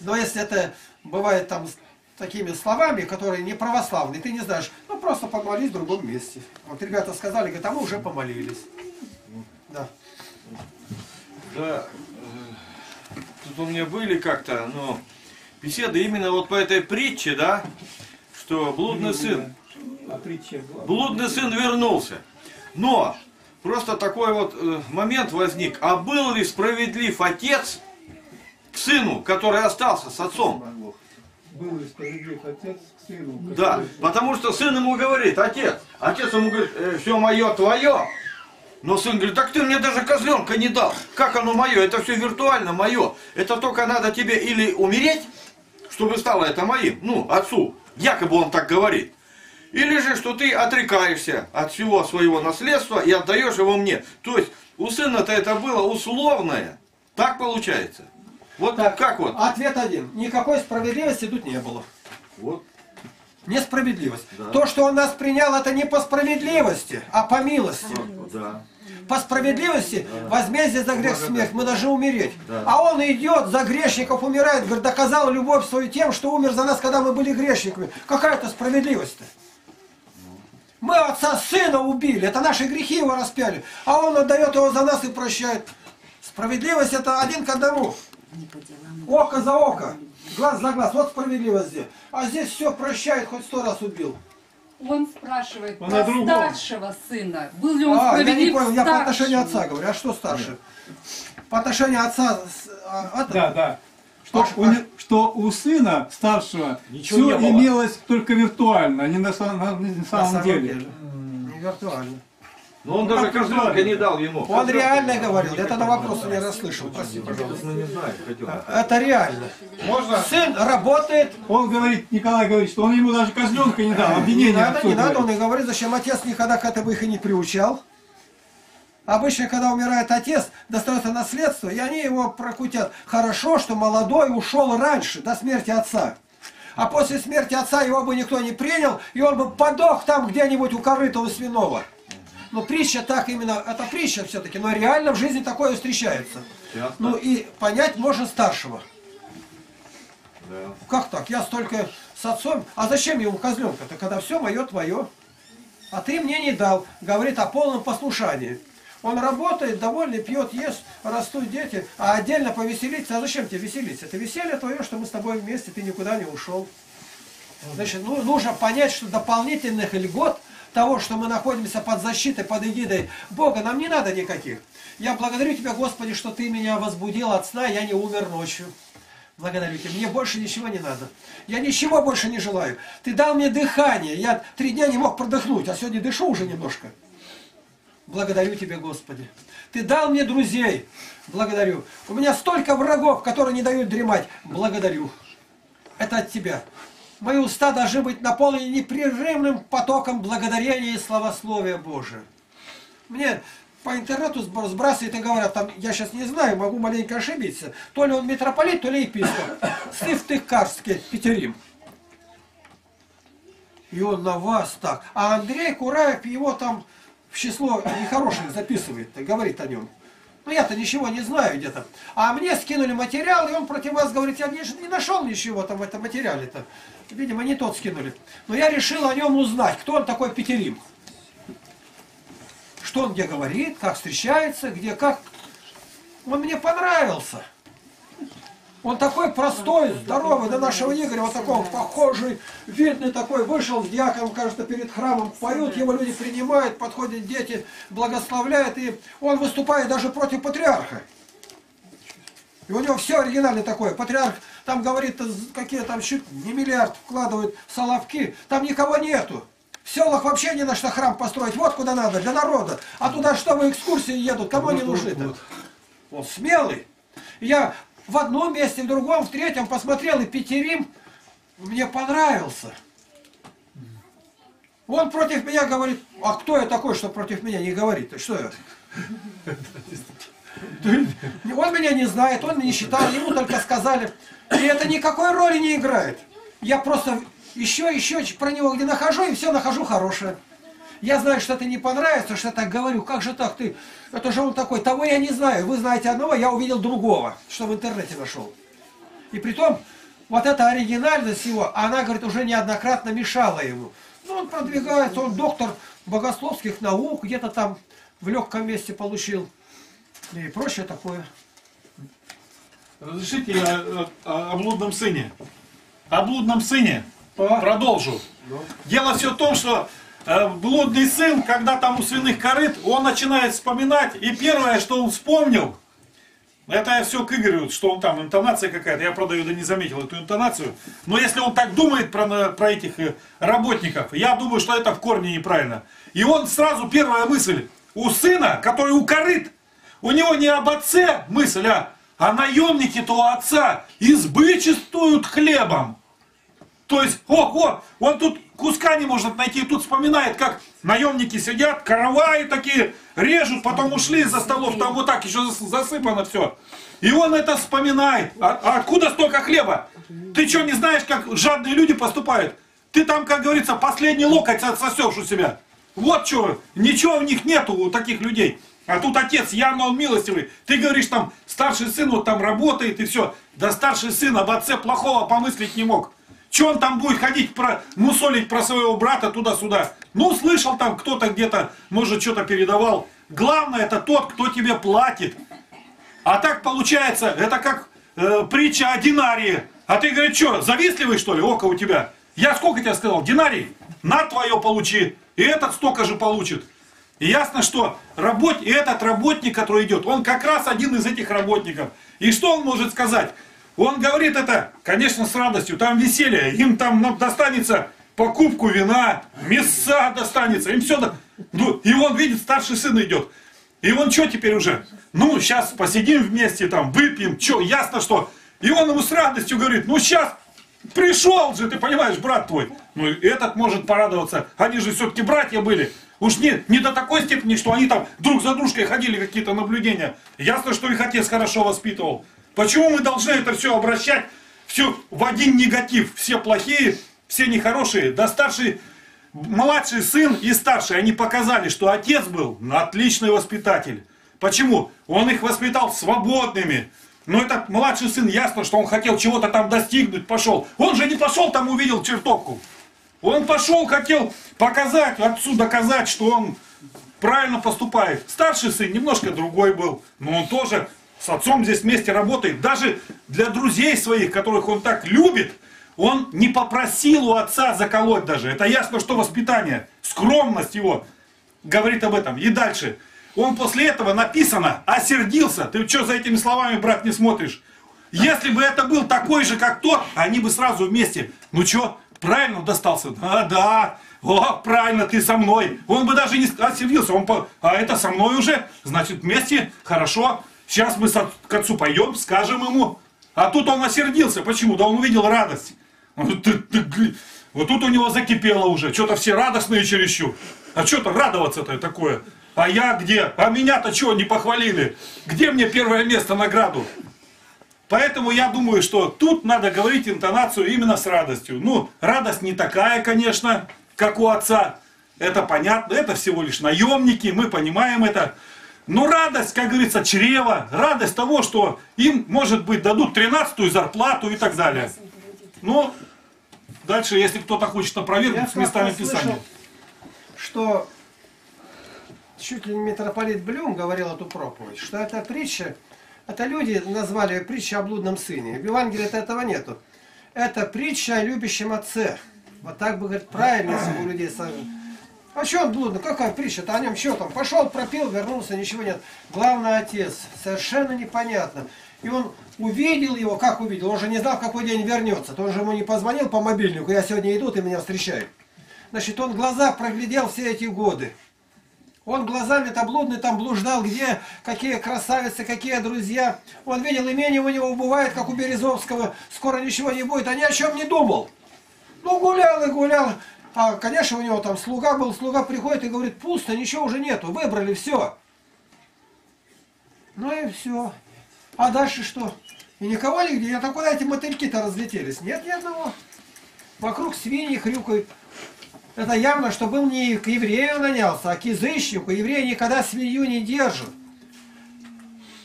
Но если это бывает там такими словами, которые не православные, ты не знаешь, ну просто помолись в другом месте. Вот ребята сказали, говорят, а мы уже помолились. Да. Да, э, тут у меня были как-то, ну, беседы именно вот по этой притче, да, что блудный сын, А блудный сын вернулся. Но просто такой вот э, момент возник, а был ли справедлив отец к сыну, который остался с отцом? Был ли справедлив отец к сыну? Да, потому что сын ему говорит, отец, отец ему говорит, все мое твое. Но сын говорит, так ты мне даже козленка не дал. Как оно мое? Это все виртуально мое. Это только надо тебе или умереть, чтобы стало это моим, ну, отцу. Якобы он так говорит. Или же, что ты отрекаешься от всего своего наследства и отдаешь его мне. То есть, у сына-то это было условное. Так получается. Вот Так, как вот? Ответ один. Никакой справедливости тут не было. Вот. Несправедливость. То, что он нас принял, это не по справедливости, а по милости. Да. По справедливости возмездие за грех смерть, мы должны умереть. А он идет, за грешников умирает, говорит, доказал любовь свою тем, что умер за нас, когда мы были грешниками. Какая это справедливость-то? Мы отца сына убили, это наши грехи его распяли, а он отдает его за нас и прощает. Справедливость это один к одному. Око за око, глаз за глаз, вот справедливость здесь. А здесь все прощает, хоть сто раз убил. Он спрашивает Он про старшего сына. Был ли он А, я не понял, я по отношению отца говорю. А что старше? По отношению отца... с- а, это- Да, да. Что, Паш, у, не- что у сына старшего Ничего все имелось только виртуально, а не на, на- на на самом, самом деле. деле. Не виртуально. Но он даже козленка не дал ему. Он реально говорил, я тогда вопроса не расслышал, простите. Ну не знаю, хотел. Это реально. Можно? Сын работает, Он говорит, Николай говорит, что он ему даже козленка не дал, не обвинение надо, отцу не надо, он и говорит, зачем отец никогда к этому их и не приучал. Обычно, когда умирает отец, достается наследство, и они его прокутят. Хорошо, что молодой ушел раньше, до смерти отца. А после смерти отца его бы никто не принял, и он бы подох там где-нибудь у корыта у свиного. Ну, притча так именно, это притча все-таки, но реально в жизни такое встречается. Ну, и понять можно старшего. Как так? Я столько с отцом, а зачем ему козленка-то, когда все мое твое? А ты мне не дал. Говорит о полном послушании. Он работает, довольный, пьет, ест, растут дети, а отдельно повеселиться. А зачем тебе веселиться? Это веселье твое, что мы с тобой вместе, ты никуда не ушел. Значит, ну, нужно понять, что дополнительных льгот того, что мы находимся под защитой, под эгидой Бога, нам не надо никаких. Я благодарю Тебя, Господи, что Ты меня возбудил от сна, я не умер ночью. Благодарю Тебя. Мне больше ничего не надо. Я ничего больше не желаю. Ты дал мне дыхание. Я три дня не мог продохнуть, а сегодня дышу уже немножко. Благодарю Тебя, Господи. Ты дал мне друзей. Благодарю. У меня столько врагов, которые не дают дремать. Благодарю. Это от Тебя. Мои уста должны быть наполнены непрерывным потоком благодарения и славословия Божия. Мне по интернету сбр- сбрасывают и говорят, там, я сейчас не знаю, могу маленько ошибиться, то ли он митрополит, то ли епископ. Стив Тыхкарский, Петерим. И он на вас так. А Андрей Кураев его там в число нехороших записывает, говорит о нем. Ну я-то ничего не знаю где-то. А мне скинули материал, и он против вас говорит, я не, не нашел ничего там в этом материале-то. Видимо, не тот скинули. Но я решил о нем узнать, кто он такой Петерим. Что он где говорит, как встречается, где как. Он мне понравился. Он такой простой, здоровый, до нашего Игоря, вот такой похожий, видный такой, вышел с диаконом, кажется, перед храмом, поют, его люди принимают, подходят дети, благословляют, и он выступает даже против патриарха. И у него все оригинально такое. Патриарх там говорит, какие там чуть не миллиард вкладывают соловки, там никого нету. В селах вообще не на что храм построить, вот куда надо, для народа. А туда что вы экскурсии едут, кому они нужны-то? Он смелый. Я в одном месте, в другом, в третьем посмотрел, и Петерим мне понравился. Он против меня говорит, а кто я такой, что против меня не говорит? Что я? Он меня не знает, он не считал, ему только сказали. И это никакой роли не играет. Я просто еще, еще про него где нахожу, и все нахожу хорошее. Я знаю, что это не понравится, что я так говорю. Как же так ты? Это же он такой. Того я не знаю. Вы знаете одного, я увидел другого, что в интернете нашел. И при том, вот эта оригинальность его, она, говорит, уже неоднократно мешала ему. Ну, он продвигается, он доктор богословских наук, где-то там в легком месте получил. И прочее такое. Разрешите я э, о, о блудном сыне? О блудном сыне. Продолжу. Дело все в том, что блудный сын, когда там у свиных корыт, он начинает вспоминать, и первое, что он вспомнил, это я все к Игорю, что он там, интонация какая-то, я, правда, да не заметил эту интонацию. Но если он так думает про, про этих э, работников, я думаю, что это в корне неправильно. И он сразу, первая мысль, у сына, который укорит, у него не об отце мысль, а, а наемники-то у отца избычествуют хлебом. То есть, ого, он тут куска не может найти, и тут вспоминает, как наемники сидят, караваи такие, режут, потом ушли из-за столов, там вот так еще зас- засыпано все. И он это вспоминает. А, а откуда столько хлеба? Ты что, не знаешь, как жадные люди поступают? Ты там, как говорится, последний локоть отсосешь у себя. Вот что, ничего в них нету у таких людей. А тут отец явно он милостивый. Ты говоришь, там, старший сын вот там работает и все. Да старший сын об отце плохого помыслить не мог. Че он там будет ходить, про, мусолить про своего брата туда-сюда? Ну, слышал там кто-то где-то, может, что-то передавал. Главное, это тот, кто тебе платит. А так получается, это как э, притча о динарии. А ты говоришь, что, завистливый что ли, око у тебя? Я сколько тебе сказал, динарий? На твое получи. И этот столько же получит. И ясно, что работ... и этот работник, который идет, он как раз один из этих работников. И что он может сказать? Он говорит это, конечно, с радостью, там веселье, им там достанется покупку вина, мяса достанется, им все... Ну, и он видит, старший сын идет. И он что теперь уже? Ну, сейчас посидим вместе, там, выпьем, что, ясно, что... И он ему с радостью говорит, ну, сейчас пришел же, ты понимаешь, брат твой. Ну, этот может порадоваться. Они же все-таки братья были. Уж не, не до такой степени, что они там друг за дружкой ходили, какие-то наблюдения. Ясно, что их отец хорошо воспитывал. Почему мы должны это все обращать все в один негатив? Все плохие, все нехорошие. Да старший, младший сын и старший, они показали, что отец был отличный воспитатель. Почему? Он их воспитал свободными. Но этот младший сын, ясно, что он хотел чего-то там достигнуть, пошел. Он же не пошел там увидел чертовку. Он пошел, хотел показать, отцу доказать, что он правильно поступает. Старший сын немножко другой был, но он тоже с отцом здесь вместе работает. Даже для друзей своих, которых он так любит, он не попросил у отца заколоть даже. Это ясно, что воспитание, скромность его говорит об этом. И дальше. Он после этого написано, осердился. Ты что за этими словами, брат, не смотришь? Если бы это был такой же, как тот, они бы сразу вместе. Ну что, правильно достался? Да, да. О, правильно, ты со мной. Он бы даже не осердился. Он по... А это со мной уже. Значит, вместе, хорошо. Сейчас мы к отцу пойдем, скажем ему. А тут он осердился. Почему? Да он увидел радость. Он, ты- Вот тут у него закипело уже. Что-то все радостные чересчур. А что-то радоваться-то такое. А я где? А меня-то что, не похвалили? Где мне первое место, награду? Поэтому я думаю, что тут надо говорить интонацию именно с радостью. Ну, радость не такая, конечно, как у отца. Это понятно, это всего лишь наемники, мы понимаем это. Но радость, как говорится, чрева, радость того, что им, может быть, дадут 13-ю зарплату и так далее. Ну, дальше, если кто-то хочет опровергнуть с местами Писания. что чуть ли не митрополит Блюм говорил эту проповедь, что эта притча, это люди назвали ее притча о блудном сыне. В Евангелии этого нету. Это притча о любящем отце. Вот так бы, говорит, правильно, если бы у людей сами. А что он блудный? Какая притча-то о нем? Что там? Пошел, пропил, вернулся, ничего нет. Главное, отец. Совершенно непонятно. И он увидел его, как увидел? Он же не знал, в какой день вернется. То он же ему не позвонил по мобильнику, я сегодня иду, ты меня встречай. Значит, он глаза проглядел все эти годы. Он глазами-то блудный там блуждал, где, какие красавицы, какие друзья. Он видел, имение у него бывает, как у Березовского, скоро ничего не будет, а ни о чем не думал. Ну, гулял и гулял. А, конечно, у него там слуга был, слуга приходит и говорит, пусто, ничего уже нету, выбрали все. Ну и все. А дальше что? И никого нигде, а куда эти мотыльки-то разлетелись? Нет ни одного. Вокруг свиньи хрюкают. Это явно, что был не к еврею нанялся, а к язычнику. Евреи никогда свинью не держат.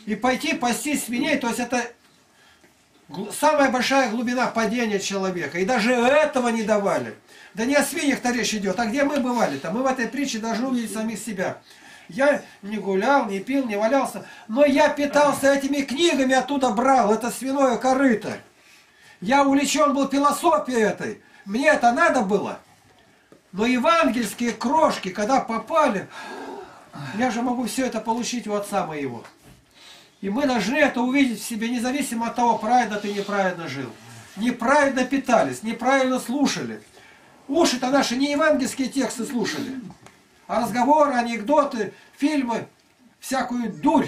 И пойти пасти свиней, то есть это Самая большая глубина падения человека. И даже этого не давали. Да не о свиньях-то речь идет. А где мы бывали-то? Мы в этой притче должны увидеть самих себя. Я не гулял, не пил, не валялся. Но я питался этими книгами, оттуда брал. Это свиное корыто. Я увлечен был философией этой. Мне это надо было. Но евангельские крошки, когда попали, я же могу все это получить у отца моего. И мы должны это увидеть в себе, независимо от того, правильно ты неправильно жил. Неправильно питались, неправильно слушали. Уши-то наши не евангельские тексты слушали, а разговоры, анекдоты, фильмы, всякую дурь,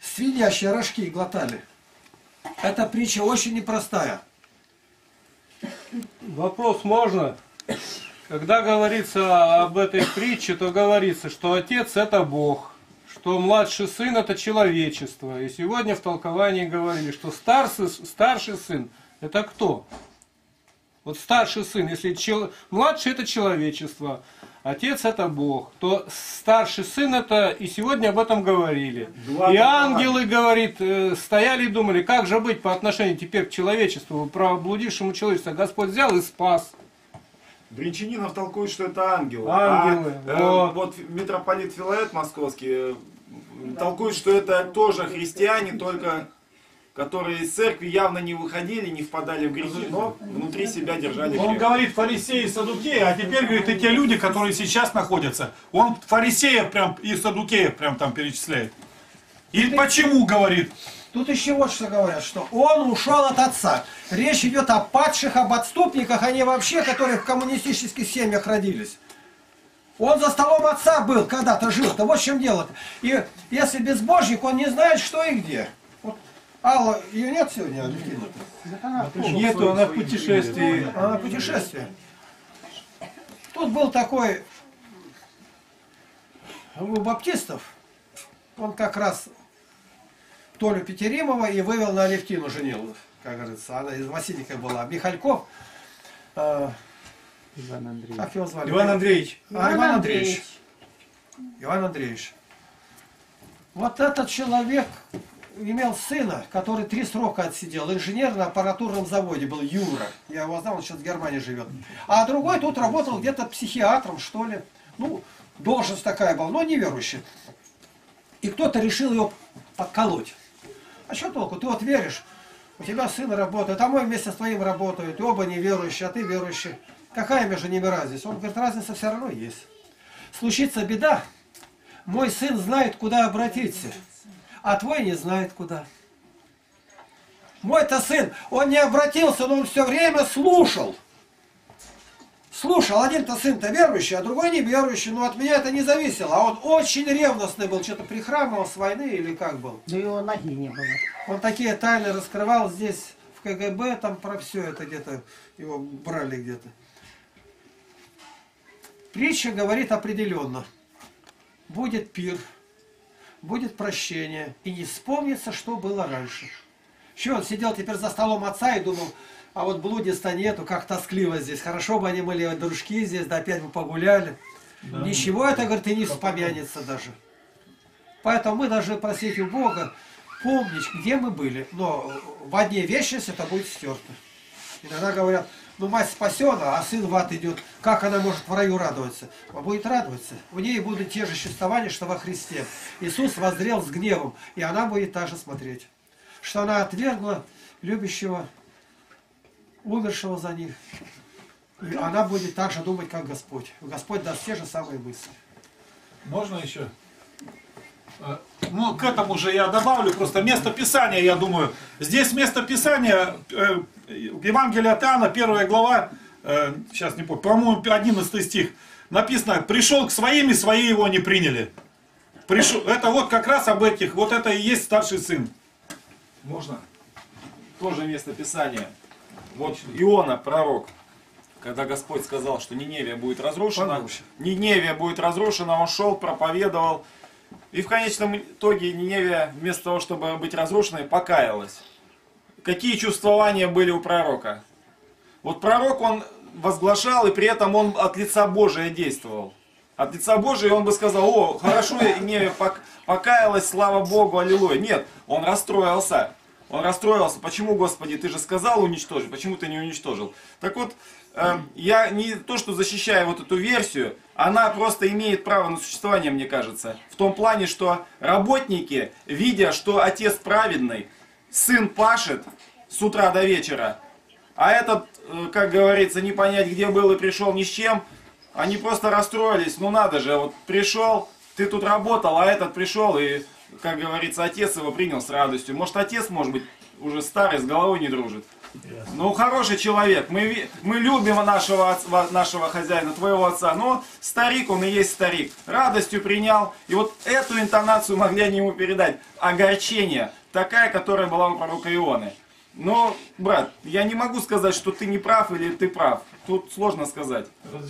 свинячьи рожки глотали. Эта притча очень непростая. Вопрос можно? Когда говорится об этой притче, то говорится, что отец это Бог, что младший сын это человечество. И сегодня в толковании говорили, что старший, старший сын это кто? Вот старший сын, если чел- младший это человечество, отец это Бог, то старший сын это, и сегодня об этом говорили. Два и ангелы, говорит, э, стояли и думали, как же быть по отношению теперь к человечеству, проблудившему человечеству. Господь взял и спас. Бринчанинов толкует, что это ангелы. Ангелы, А, э, вот. вот митрополит Филарет Московский э, толкует, что это тоже христиане, только которые из церкви явно не выходили, не впадали в грехи, но внутри себя держали Он грех. говорит фарисеи и садукеи, а теперь говорит и те люди, которые сейчас находятся. Он фарисеев прям и садукеев прям там перечисляет. И почему говорит? Тут еще вот что говорят, что он ушел от отца. Речь идет о падших, об отступниках, а не вообще, которые в коммунистических семьях родились. Он за столом отца был, когда-то жил. Да вот в чем дело. -то. И если безбожник, он не знает, что и где. Алла, ее нет сегодня, Алевтина-то? Нету, она в путешествии. Она путешествие. Тут был такой у баптистов, он как раз Толю Петеримова и вывел на Алевтину женил, как говорится, она из Васильника была. Михальков, э, Иван Андреевич. как его звали? Иван Андреевич. А, Иван Андреевич. Иван Андреевич. Вот этот человек имел сына, который три срока отсидел. Инженер на аппаратурном заводе был Юра. Я его знал, он сейчас в Германии живет. А другой тут работал где-то психиатром, что ли. Ну, должность такая была, но неверующий. И кто-то решил его подколоть. А что толку? Ты вот веришь, у тебя сын работает, а мой вместе с твоим работает, оба неверующие, а ты верующий. Какая между ними разница? Он говорит, разница все равно есть. Случится беда, мой сын знает, куда обратиться, а твой не знает куда. Мой-то сын, он не обратился, но он все время слушал. Слушал, один-то сын-то верующий, а другой не верующий, но от меня это не зависело. А он очень ревностный был, что-то прихрамывал с войны или как был. Да его ноги не было. Он такие тайны раскрывал здесь, в КГБ, там про все это где-то, его брали где-то. Притча говорит определенно. Будет пир, будет прощение, и не вспомнится, что было раньше. Что он сидел теперь за столом отца и думал, а вот блудиста нету, как тоскливо здесь. Хорошо бы они были дружки здесь, да опять бы погуляли. Ничего это, говорит, и не вспомянется даже. Поэтому мы должны просить у Бога помнить, где мы были. Но в одни вечность это будет стерто. Иногда говорят, ну мать спасена, а сын в ад идет. Как она может в раю радоваться? А будет радоваться. У ней будут те же чувствования, что во Христе. Иисус воззрел с гневом, и она будет также смотреть. Что она отвергла любящего, умершего за них. И она будет так же думать, как Господь. Господь даст те же самые мысли. Можно еще? Э, Ну, к этому же я добавлю просто место Писания, я думаю. Здесь место Писания, э, Евангелие от Иоанна, первая глава, э, сейчас не помню, по-моему, 11 стих, написано, пришел к своим, и свои его не приняли. Пришел, это вот как раз об этих, вот это и есть старший сын. Можно? Тоже место Писания. Вот Иона, пророк, когда Господь сказал, что Ниневия будет разрушена. Ниневия будет разрушена, он шел, проповедовал. И в конечном итоге Ниневия, вместо того, чтобы быть разрушенной, покаялась. Какие чувствования были у пророка? Вот пророк, он возглашал, и при этом он от лица Божия действовал. От лица Божия он бы сказал, о, хорошо, Ниневия пок- покаялась, слава Богу, аллилуйя. Нет, он расстроился. Он расстроился, почему, Господи, ты же сказал уничтожить, почему ты не уничтожил? Так вот, э, я не то, что защищаю вот эту версию, она просто имеет право на существование, мне кажется. В том плане, что работники, видя, что отец праведный, сын пашет с утра до вечера, а этот, э, как говорится, не понять, где был и пришел ни с чем, они просто расстроились. Ну надо же, вот пришел, ты тут работал, а этот пришел и, как говорится, отец его принял с радостью. Может, отец, может быть, уже старый, с головой не дружит. Ну, хороший человек. Мы, мы любим нашего, нашего хозяина, твоего отца. Но старик, он и есть старик. Радостью принял. И вот эту интонацию могли они ему передать. Огорчение. Такая, которая была у пророка Ионы. Но, брат, я не могу сказать, что ты не прав или ты прав. Тут сложно сказать.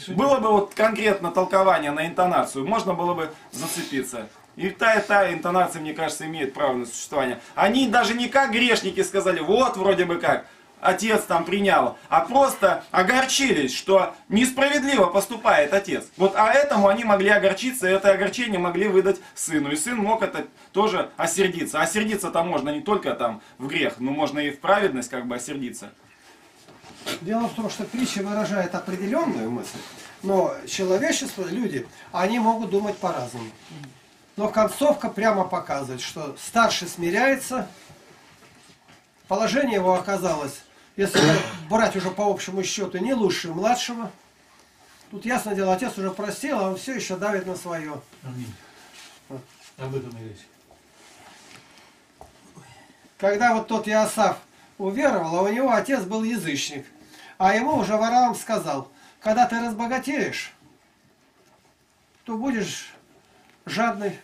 Было бы вот конкретно толкование на интонацию, можно было бы зацепиться. И та, и та интонация, мне кажется, имеет право на существование. Они даже не как грешники сказали, вот вроде бы как, отец там принял, а просто огорчились, что несправедливо поступает отец. Вот а этому они могли огорчиться, и это огорчение могли выдать сыну. И сын мог это тоже осердиться. Осердиться-то можно не только там в грех, но можно и в праведность как бы осердиться. Дело в том, что притча выражает определенную мысль, но человечество, люди, они могут думать по-разному. Но концовка прямо показывает, что старший смиряется, положение его оказалось, если брать уже по общему счету, не лучше младшего. Тут ясно дело, отец уже простил, а он все еще давит на свое. Об этом и речь. Когда вот тот Иосаф уверовал, а у него отец был язычник, а ему уже Вараам сказал, когда ты разбогатеешь, то будешь жадный.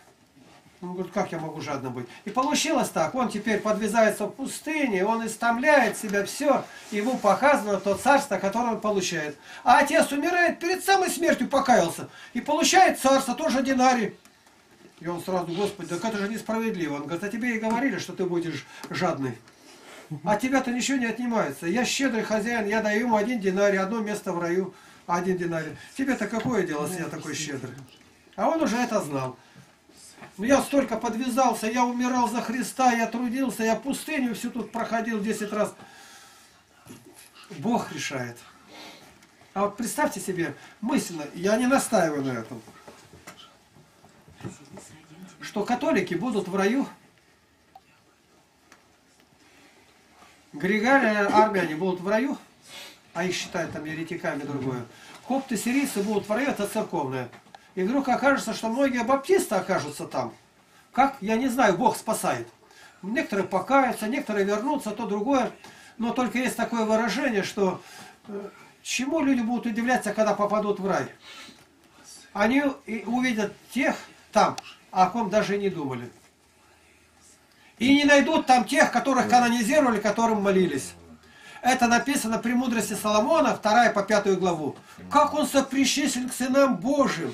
Он говорит, как я могу жадным быть? И получилось так, он теперь подвязается в пустыне, он истомляет себя, все, ему показано то царство, которое он получает. А отец умирает, перед самой смертью покаялся, и получает царство, тоже динарий. И он сразу, Господи, так это же несправедливо. Он говорит, а тебе и говорили, что ты будешь жадный. А тебя-то ничего не отнимается. Я щедрый хозяин, я даю ему один динарий, одно место в раю, один динарий. Тебе-то какое дело, если я такой щедрый? А он уже это знал. Ну, Я столько подвязался, я умирал за Христа, я трудился, я пустыню всю тут проходил 10 раз. Бог решает. А вот представьте себе, мысленно, я не настаиваю на этом, что католики будут в раю, Григория армяне будут в раю, а их считают там еретиками другое. Копты сирийцы будут в раю, это церковное. И вдруг окажется, что многие баптисты окажутся там. Как? Я не знаю, Бог спасает. Некоторые покаются, некоторые вернутся, то другое. Но только есть такое выражение, что э, чему люди будут удивляться, когда попадут в рай? Они увидят тех там, о ком даже не думали. И не найдут там тех, которых канонизировали, которым молились. Это написано при мудрости Соломона, 2 по 5 главу. Как он сопричислен к сынам Божьим.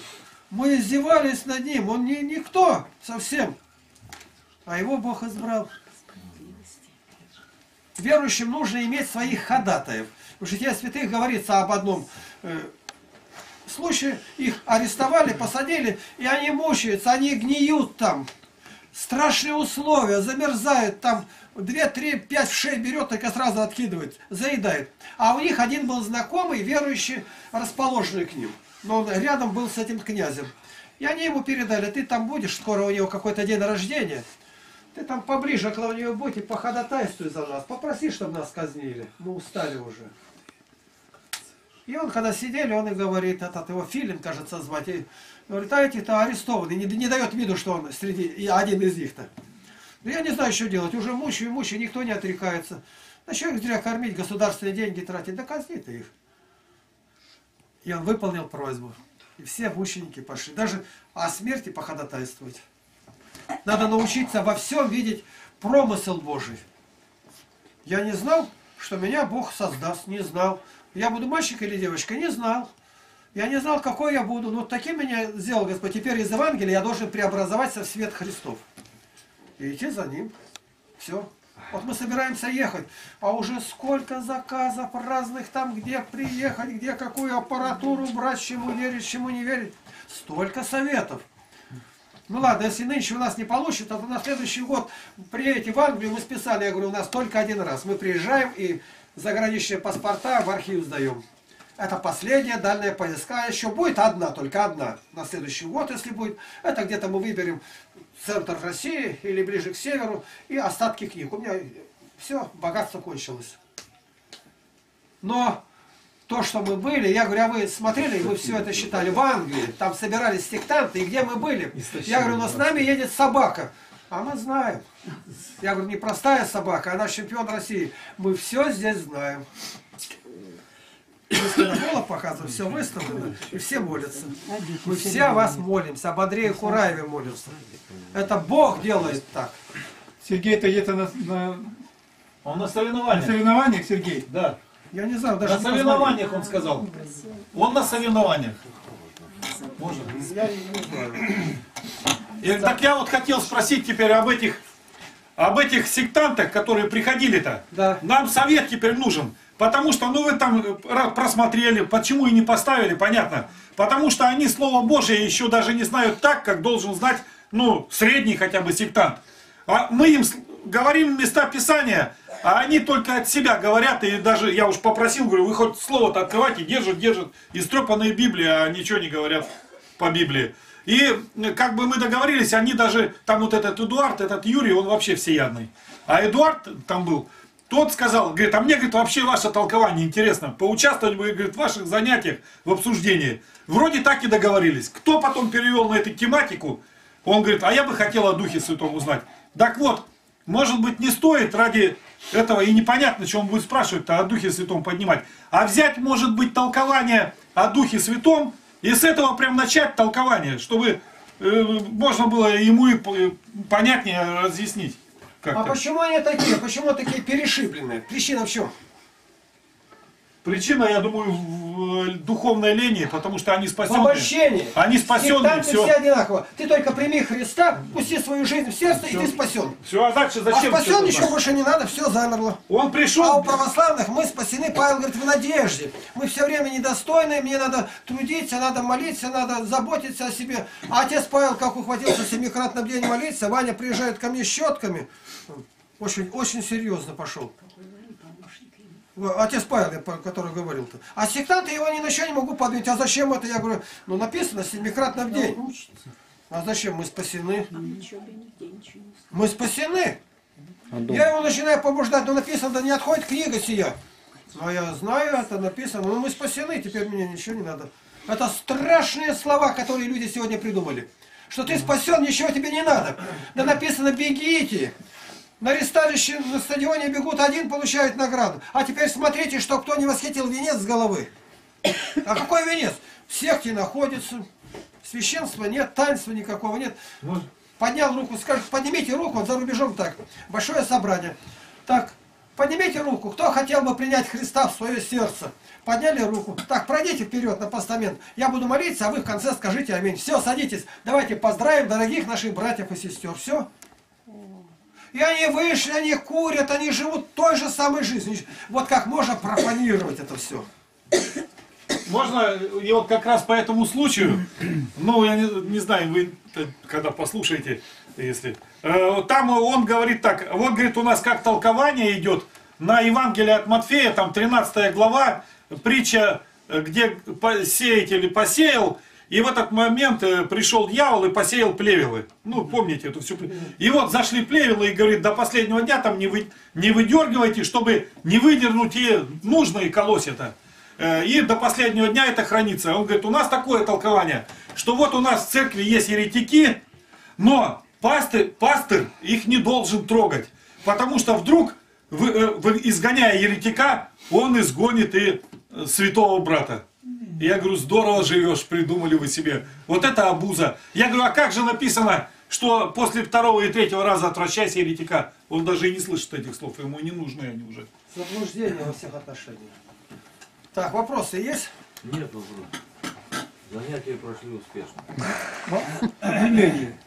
Мы издевались над ним. Он не никто совсем. А его Бог избрал. Верующим нужно иметь своих ходатаев. В житии святых говорится об одном э, случае. Их арестовали, посадили, и они мучаются, они гниют там. Страшные условия, замерзают там. 2, 3, 5 в шею берет, только сразу откидывает, заедает. А у них один был знакомый, верующий, расположенный к ним. Но он рядом был с этим князем. И они ему передали, ты там будешь, скоро у него какой-то день рождения. Ты там поближе к него будь и походатайствуй за нас. Попроси, чтобы нас казнили. Мы устали уже. И он, когда сидели, он и говорит, этот его Филин, кажется, звать, и говорит, а эти-то арестованы, не, не дает виду, что он среди, и один из них-то. Ну, я не знаю, что делать, уже мучаю, мучаю, никто не отрекается. На что их зря кормить, государственные деньги тратить, да казни ты их. И он выполнил просьбу. И все мученики пошли. Даже о смерти походатайствовать. Надо научиться во всем видеть промысел Божий. Я не знал, что меня Бог создаст, не знал. Я буду мальчик или девочка, не знал. Я не знал, какой я буду. Но таким меня сделал Господь. Теперь из Евангелия я должен преобразоваться в свет Христов. И идти за Ним. Все. Вот мы собираемся ехать, а уже сколько заказов разных там, где приехать, где какую аппаратуру брать, чему верить, чему не верить. Столько советов. Ну ладно, если нынче у нас не получится, то на следующий год приедете в Англию, мы списали, я говорю, у нас только один раз. Мы приезжаем и заграничные паспорта в архив сдаем. Это последняя дальняя поездка. Еще будет одна, только одна. На следующий год, если будет. Это где-то мы выберем центр России или ближе к северу. И остатки книг. У меня все, богатство кончилось. Но то, что мы были, я говорю, а вы смотрели, вы все это считали в Англии, там собирались сектанты, и где мы были? Я говорю, но с нами едет собака. А мы знаем. Я говорю, не простая собака, она чемпион России. Мы все здесь знаем. Было показано, все выставлено, и все молятся. Мы все о вас молимся, об Андрее Хураеве молимся. Это Бог делает так. Сергей-то где-то на, на, Он на на соревнованиях. соревнованиях, Сергей? Да. Я не знаю, даже На соревнованиях он сказал. Он на соревнованиях. Я не знаю. И, так я вот хотел спросить теперь об этих, об этих сектантах, которые приходили-то. Да. Нам совет теперь нужен. Потому что, ну вы там просмотрели, почему и не поставили, понятно. Потому что они Слово Божие еще даже не знают так, как должен знать, ну, средний хотя бы сектант. А мы им говорим места Писания, а они только от себя говорят, и даже я уж попросил, говорю, вы хоть слово-то открывайте, держат, держат, истрепанные Библии, а ничего не говорят по Библии. И как бы мы договорились, они даже, там вот этот Эдуард, этот Юрий, он вообще всеядный. А Эдуард там был, тот сказал, говорит, а мне, говорит, вообще ваше толкование интересно. Поучаствовать бы, говорит, в ваших занятиях, в обсуждении. Вроде так и договорились. Кто потом перевел на эту тематику, он говорит, а я бы хотел о Духе Святом узнать. Так вот, может быть, не стоит ради этого, и непонятно, что он будет спрашивать-то о Духе Святом поднимать, а взять, может быть, толкование о Духе Святом, и с этого прям начать толкование, чтобы э, можно было ему и по- понятнее разъяснить. А Как-то. почему они такие? Почему такие перешибленные? Причина в чем? Причина, я думаю, в э, духовной лени, потому что они В спасенные. обольщении. Они спасенные, все. все одинаково. Ты только прими Христа, пусти свою жизнь в сердце, и ты спасен. Все, а дальше А зачем? спасен это ничего знать? больше не надо, все замерло. Он пришел, А у православных мы спасены, Павел говорит, в надежде. Мы все время недостойны, мне надо трудиться, надо молиться, надо заботиться о себе. А отец Павел, как ухватился семикратно в день молиться, Ваня приезжает ко мне щетками. Очень, очень серьезно пошел. Отец Павел, который говорил-то. А сектанты его ни на что не могу подвинуть. А зачем это? Я говорю, ну написано семикратно в день. А зачем? Мы спасены. Мы спасены. Я его начинаю побуждать, но написано, да не отходит книга сия. А я знаю, это написано, но мы спасены, теперь мне ничего не надо. Это страшные слова, которые люди сегодня придумали. Что ты спасен, ничего тебе не надо. Да написано, бегите. На ресталище на стадионе бегут, один получает награду. А теперь смотрите, что кто не восхитил венец с головы. А какой венец? В секте находится. Священства нет, таинства никакого нет. Поднял руку, скажет, поднимите руку, вот за рубежом так. Большое собрание. Так, поднимите руку, кто хотел бы принять Христа в свое сердце. Подняли руку. Так, пройдите вперед на постамент. Я буду молиться, а вы в конце скажите аминь. Все, садитесь. Давайте поздравим дорогих наших братьев и сестер. Все. И они вышли, они курят, они живут той же самой жизнью. Вот как можно профанировать это все. можно, и вот как раз по этому случаю, ну, я не, не знаю, вы э, когда послушаете, если... э, Там он говорит так, вот, говорит, у нас как толкование идет на Евангелие от Матфея, там 13 глава, притча, э, где сеятель посеял, и в этот момент э, пришел дьявол и посеял плевелы. Ну, помните эту всю... И вот зашли плевелы и говорит, до последнего дня там не, вы, не выдергивайте, чтобы не выдернуть и нужные колосья-то. Э, И до последнего дня это хранится. Он говорит, у нас такое толкование, что вот у нас в церкви есть еретики, но пастырь, пастырь их не должен трогать. Потому что вдруг, э, изгоняя еретика, он изгонит и святого брата. Я говорю, здорово живешь, придумали вы себе. Вот это обуза. Я говорю, а как же написано, что после второго и третьего раза отвращайся еретика? Он даже и не слышит этих слов, ему не нужны они уже. Заблуждение во всех отношениях. Так, вопросы есть? Нет вопросов. Занятия прошли успешно. Объявление.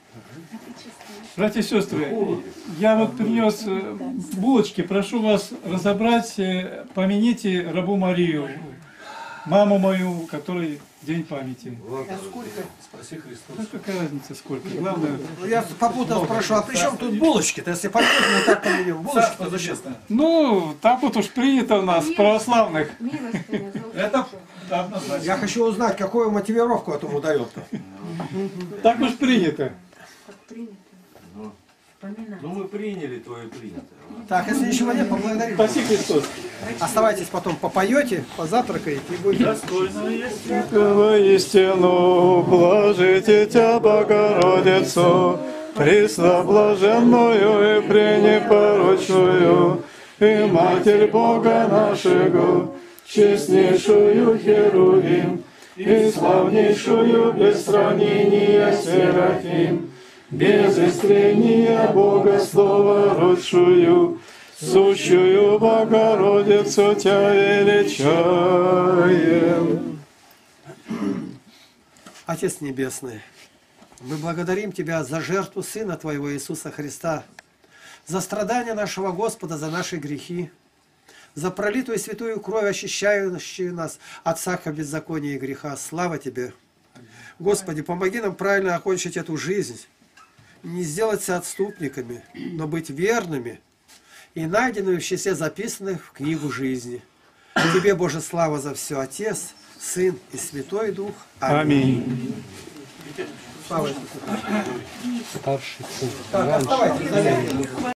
Братья и сестры, я вот принес э, булочки, прошу вас разобрать, э, помяните рабу Марию. Маму мою, которой день памяти. А сколько? Спроси Христос. Ну, какая разница сколько? Главное... Ну, Я попутал, спрошу, а при чем тут булочки-то? Если мы так поведем. Булочки-то зачем? Ну, так вот уж принято у нас, православных. Это однозначно. Я хочу узнать, какую мотивировку этому дает-то. Так уж принято. Ну мы приняли твое принято. Так, если ничего нет, поблагодарим. Спаси Христос. Оставайтесь потом, попоете, позавтракаете и будете. Воистину, блажите Тя, Богородицу, Пресноблаженную и пренепорочную, и Матерь Бога нашего, честнейшую Херувим, и славнейшую без сравнения Серафим, без истления Бога Слова родшую, сущую Богородицу Тя величаем. Отец Небесный, мы благодарим Тебя за жертву Сына Твоего Иисуса Христа, за страдания нашего Господа, за наши грехи, за пролитую святую кровь, очищающую нас от всякого беззакония и греха. Слава Тебе! Господи, помоги нам правильно окончить эту жизнь, не сделаться отступниками, но быть верными и найденными в числе записанных в книгу жизни. Тебе, Боже, слава за все, Отец, Сын и Святой Дух. Аминь. Иисусу. Старший сын. Так, оставайтесь.